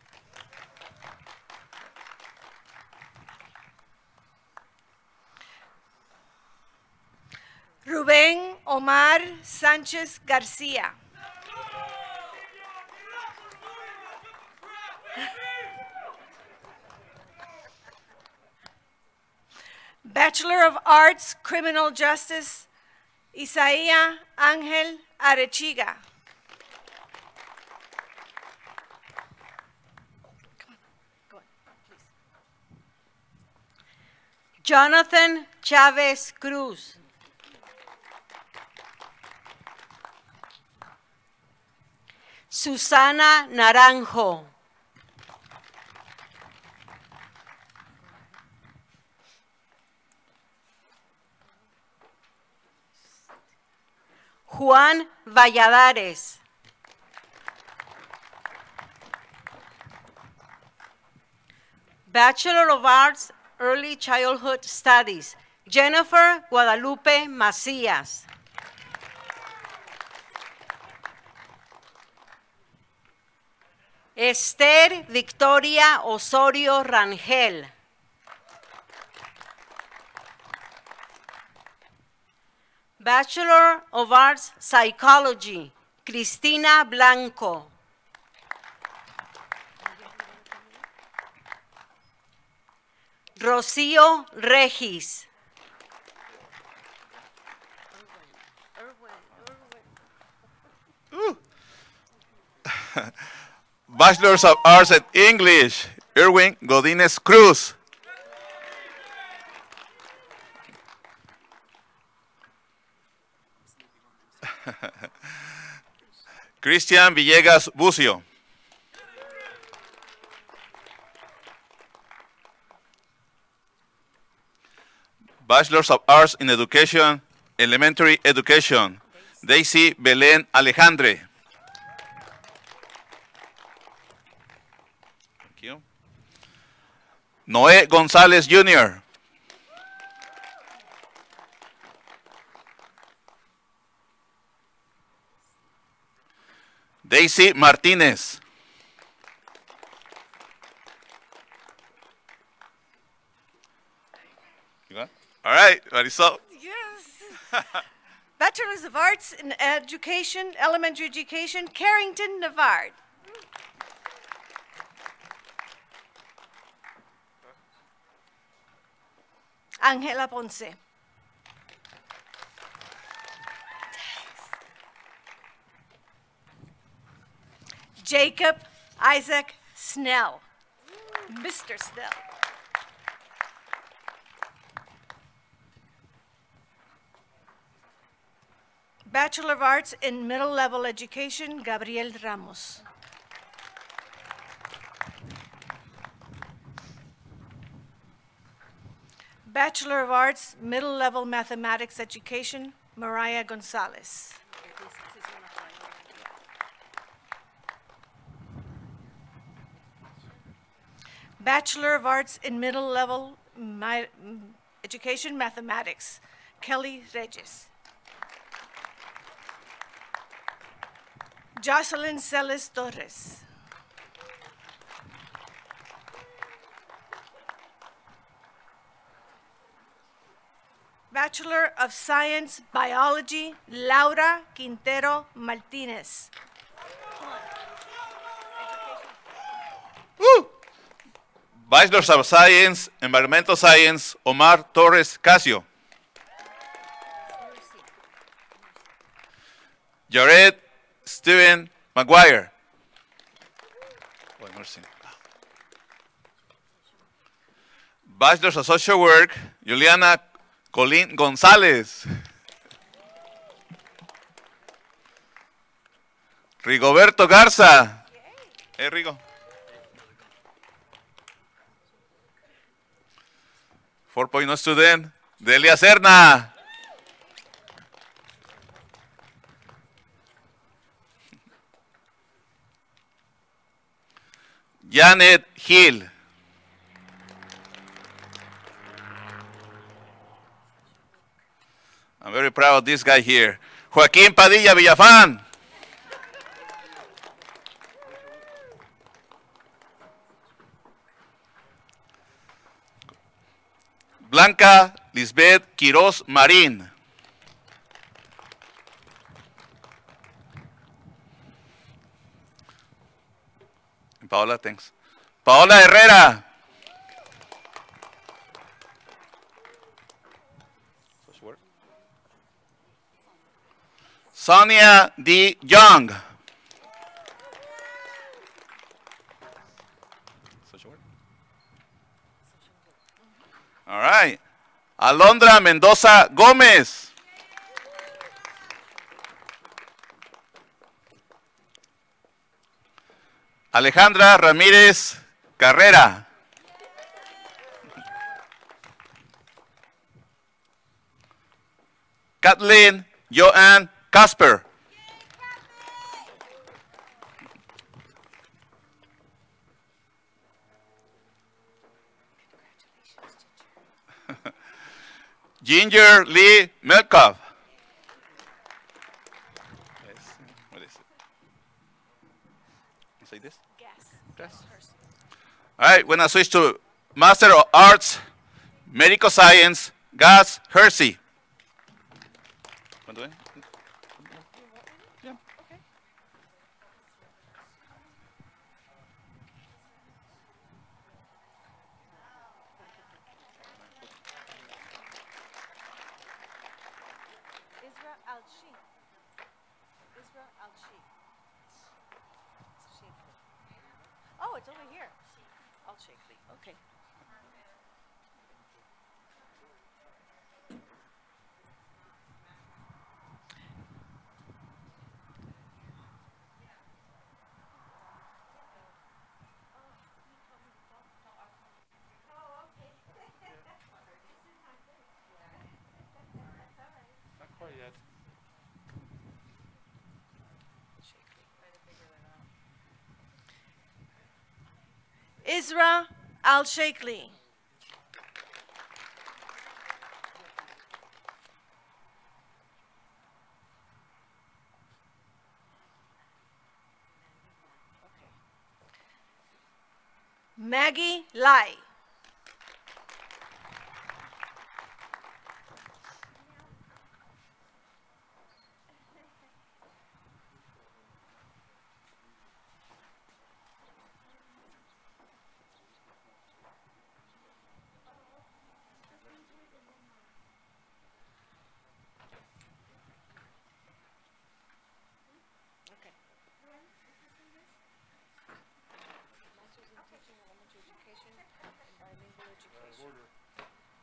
Rubén Omar Sánchez García. Bachelor of Arts, Criminal Justice, Isaía Ángel Arechiga. Jonathan Chavez Cruz. Susana Naranjo. Juan Valladares. Bachelor of Arts, Early Childhood Studies, Jennifer Guadalupe Macías. Esther Victoria Osorio Rangel. Bachelor of Arts Psychology, Cristina Blanco. Rocío Regis. Bachelor's of Arts in English, Irwin Godínez Cruz. Cristian Villegas Bucio. Bachelor's of Arts in Education, Elementary Education, Daisy Belén Alejandre. Thank you. Noé González Jr. Daisy Martínez. You got it? All right. Marisol. Yes. Bachelor's of Arts in Education, Elementary Education, Carrington Navard. Angela Ponce. Jacob Isaac Snell. Mr. Snell. Bachelor of Arts in Middle Level Education, Gabriel Ramos. Bachelor of Arts, Middle Level Mathematics Education, Mariah Gonzalez. Bachelor of Arts in Middle Level Ma- m- Education, Mathematics, Kelly Regis. Jocelyn Celis Torres. Bachelor of Science Biology, Laura Quintero Martinez. Bachelor of Science, Environmental Science, Omar Torres Casio. Jared Steven McGuire. Bachelor of Social Work, Juliana Colín González. Rigoberto Garza. Hey, Rigo. Four point no student, Delia Serna. Janet Hill. I'm very proud of this guy here. Joaquín Padilla Villafán. Blanca Lisbeth Quiroz Marín. Paola, thanks. Paola Herrera. Sonia D. Young. All right. Alondra Mendoza Gómez. Alejandra Ramírez Carrera. Kathleen Joanne Casper. Ginger Lee Melkov. What is it? You say this? Yes. All right, we're going to switch to Master of Arts, Medical Science, Gus Hersey. Isra Al-Sheikli. Maggie Lai. bilingual education.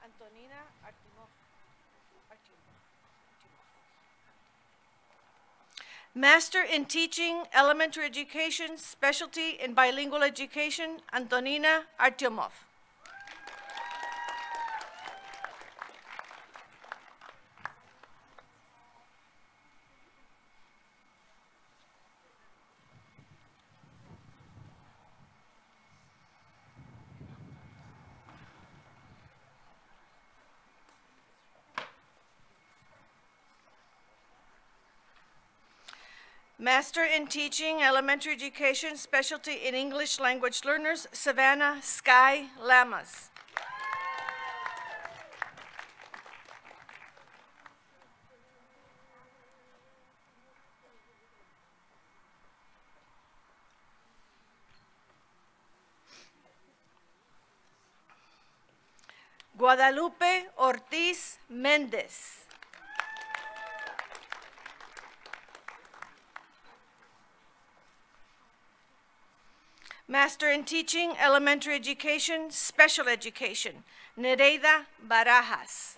Antonina Artimov. Artimov. Master in Teaching Elementary Education, Specialty in Bilingual Education, Antonina Artyomov. Master in Teaching Elementary Education, Specialty in English Language Learners, Savannah Sky Lamas. Guadalupe Ortiz Méndez. Master in Teaching, Elementary Education, Special Education, Nereida Barajas.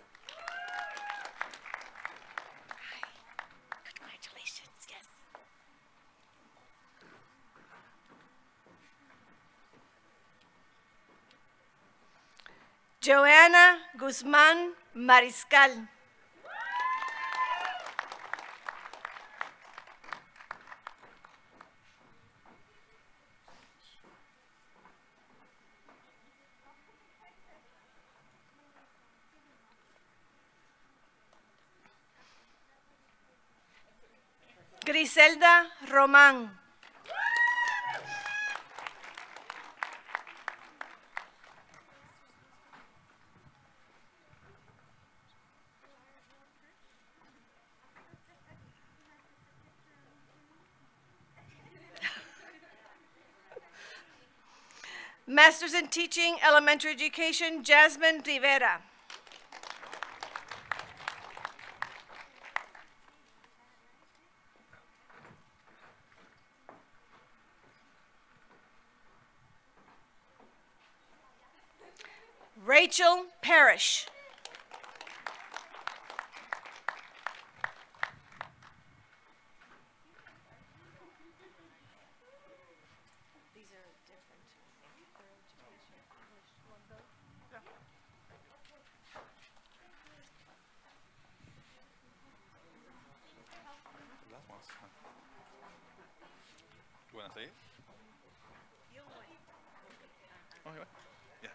Joanna Guzman Mariscal. Griselda Román. Masters in Teaching Elementary Education, Jasmine Rivera. Rachel Parrish. These are different. Last one's. You wanna say it? Okay. Yeah.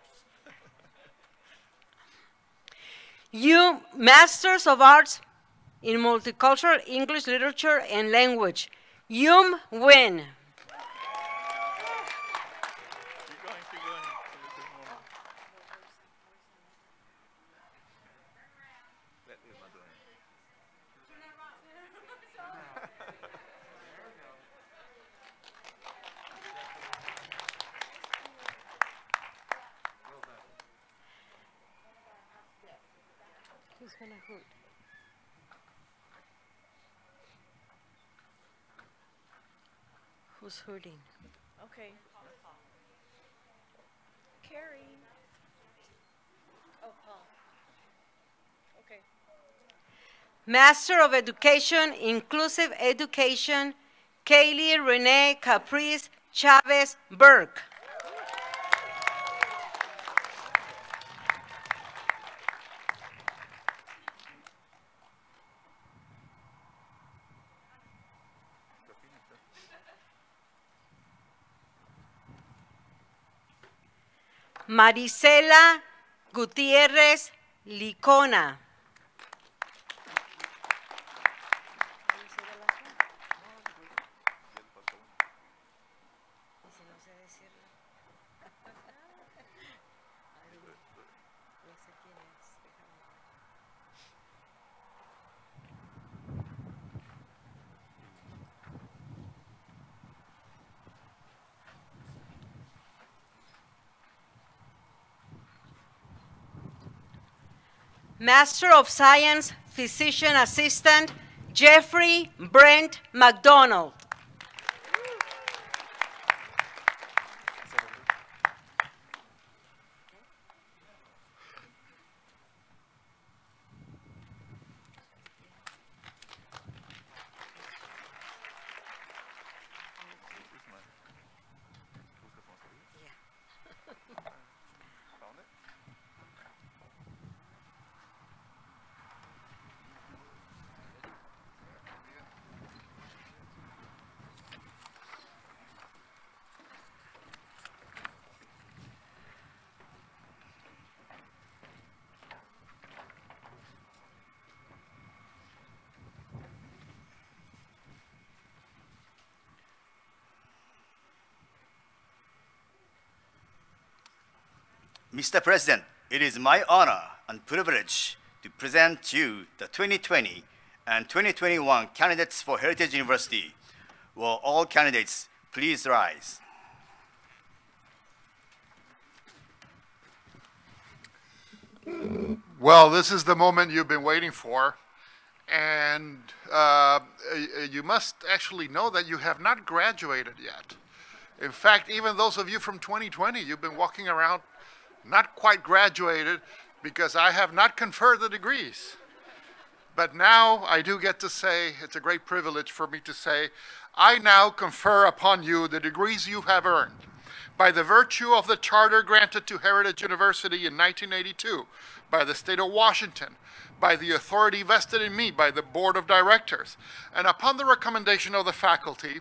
You Masters of Arts in Multicultural English Literature and Language. Yum Win. Who's gonna hoot? Who's hurting? Okay. Carrie. Oh, Paul. Okay. Master of Education, Inclusive Education, Kaylee Renee Caprice Chavez Burke. Marisela Gutierrez Licona. Master of Science, Physician Assistant, Jeffrey Brent McDonald. Mr. President, it is my honor and privilege to present to you the 2020 and 2021 candidates for Heritage University. Will all candidates please rise? Well, this is the moment you've been waiting for. And uh, you must actually know that you have not graduated yet. In fact, even those of you from 2020, you've been walking around not quite graduated because I have not conferred the degrees. But now I do get to say, it's a great privilege for me to say, I now confer upon you the degrees you have earned by the virtue of the charter granted to Heritage University in 1982 by the state of Washington, by the authority vested in me by the board of directors, and upon the recommendation of the faculty,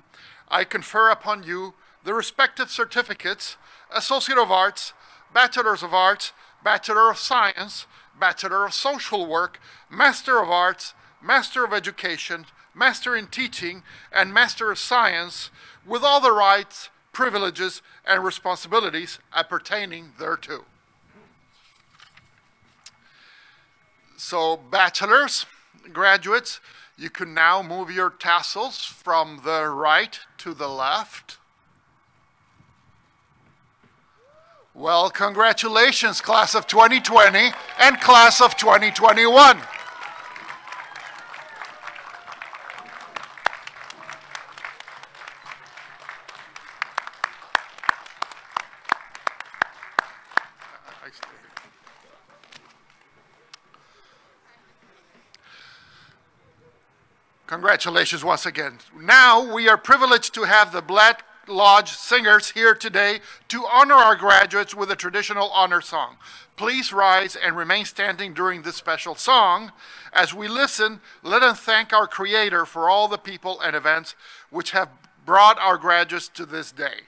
I confer upon you the respective certificates, Associate of Arts, Bachelors of Arts, Bachelor of Science, Bachelor of Social Work, Master of Arts, Master of Education, Master in Teaching, and Master of Science, with all the rights, privileges, and responsibilities appertaining thereto. So bachelors, graduates, you can now move your tassels from the right to the left. Well, congratulations, class of 2020 and class of 2021. Congratulations once again. Now we are privileged to have the Black Lodge singers here today to honor our graduates with a traditional honor song. Please rise and remain standing during this special song. As we listen, let us thank our Creator for all the people and events which have brought our graduates to this day.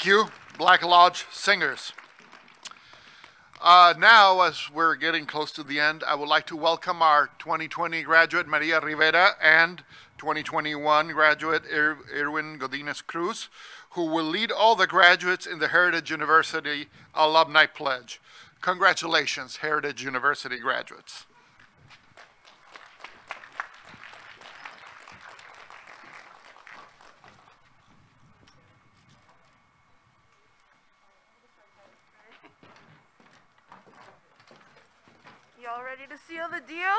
Thank you, Black Lodge singers. Uh, now, as we're getting close to the end, I would like to welcome our 2020 graduate, Maria Rivera, and 2021 graduate, Ir Irwin Godinez Cruz, who will lead all the graduates in the Heritage University Alumni Pledge. Congratulations, Heritage University graduates. Y'all ready to seal the deal?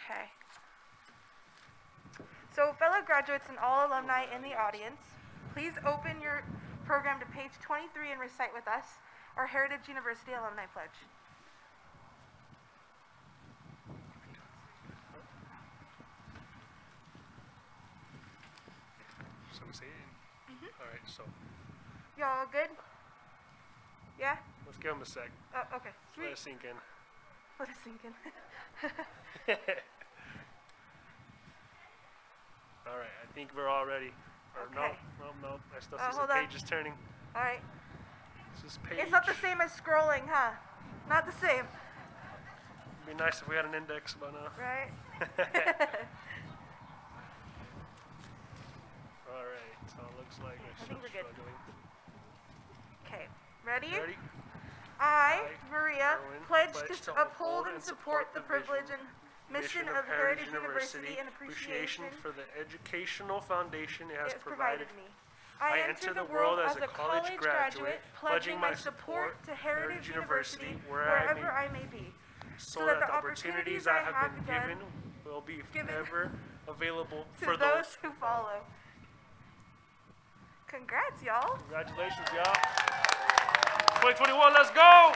Okay. So, fellow graduates and all alumni in the audience, please open your program to page 23 and recite with us our Heritage University Alumni Pledge. So we say it. Mhm. All right, so Y'all good? Yeah? Give him a sec. Oh, okay. Let Sweet. it sink in. Let it sink in. All right, I think we're all ready. Or Okay. no, no, no. I still Uh, see the on. page is turning. All right. This is page. It's not the same as scrolling, huh? Not the same, It'd be nice if we had an index by now. right? all right, so it looks like we're I think we're good. struggling. Okay. Ready? Ready? I, Maria, pledge to uphold and support the privilege and mission of Heritage University and appreciation for the educational foundation it has provided. me. I enter the world as a college graduate, pledging my support to Heritage University wherever I may be, so that the opportunities I have been given will be forever available for those who follow. Congrats, y'all. Congratulations, y'all. 2021, let's go!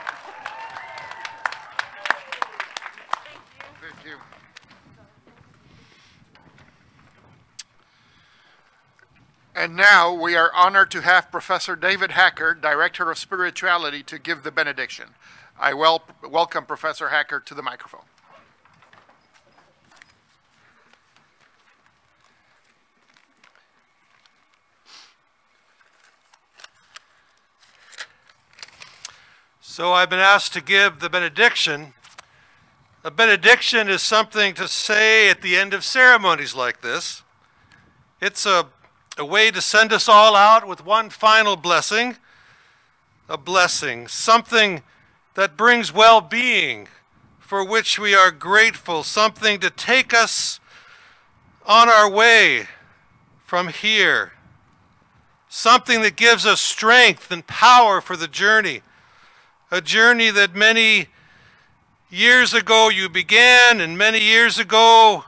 Thank you. And now we are honored to have Professor David Hacker, Director of Spirituality, to give the benediction. I wel- welcome Professor Hacker to the microphone. So I've been asked to give the benediction. A benediction is something to say at the end of ceremonies like this. It's a, a way to send us all out with one final blessing, a blessing, something that brings well being, for which we are grateful, something to take us on our way from here, something that gives us strength and power for the journey a journey that many years ago you began, and many years ago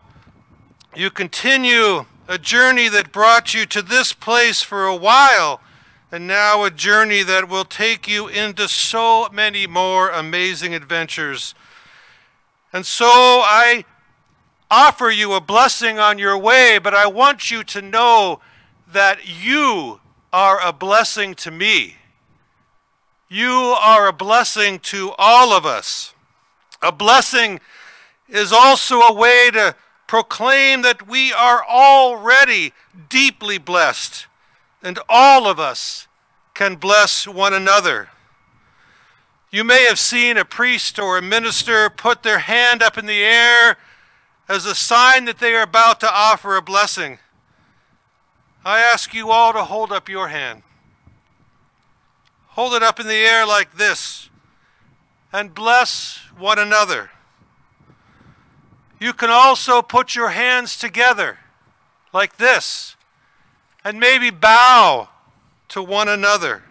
you continue, a journey that brought you to this place for a while, and now a journey that will take you into so many more amazing adventures. And so I offer you a blessing on your way, but I want you to know that you are a blessing to me. You are a blessing to all of us. A blessing is also a way to proclaim that we are already deeply blessed, and all of us can bless one another. You may have seen a priest or a minister put their hand up in the air as a sign that they are about to offer a blessing. I ask you all to hold up your hand. Hold it up in the air like this and bless one another. You can also put your hands together like this and maybe bow to one another.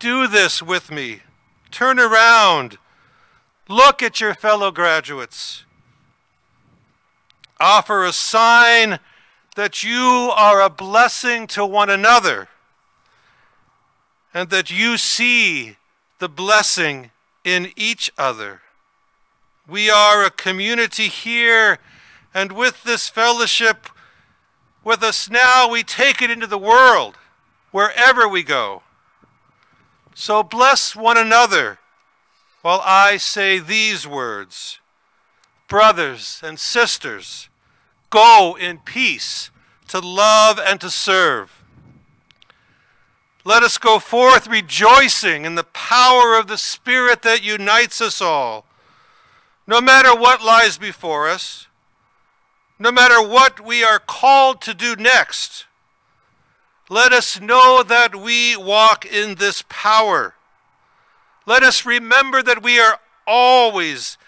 Do this with me. Turn around. Look at your fellow graduates. Offer a sign that you are a blessing to one another and that you see the blessing in each other. We are a community here, and with this fellowship with us now, we take it into the world wherever we go. So bless one another while I say these words Brothers and sisters, go in peace to love and to serve. Let us go forth rejoicing in the power of the Spirit that unites us all. No matter what lies before us, no matter what we are called to do next, Let us know that we walk in this power. Let us remember that we are always,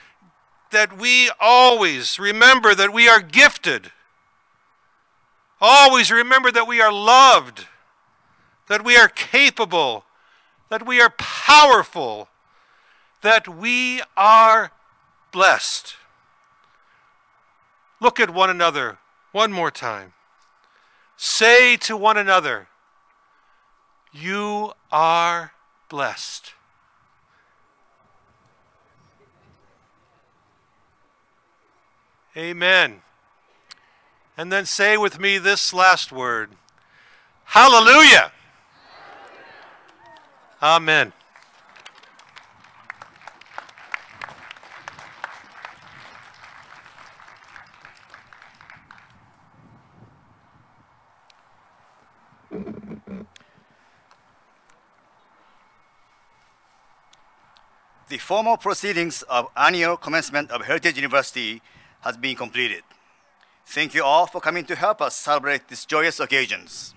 that we always remember that we are gifted. Always remember that we are loved, that we are capable, that we are powerful, that we are blessed. Look at one another one more time. Say to one another, You are blessed. Amen. And then say with me this last word Hallelujah. Amen. The formal proceedings of annual commencement of Heritage University has been completed. Thank you all for coming to help us celebrate these joyous occasions.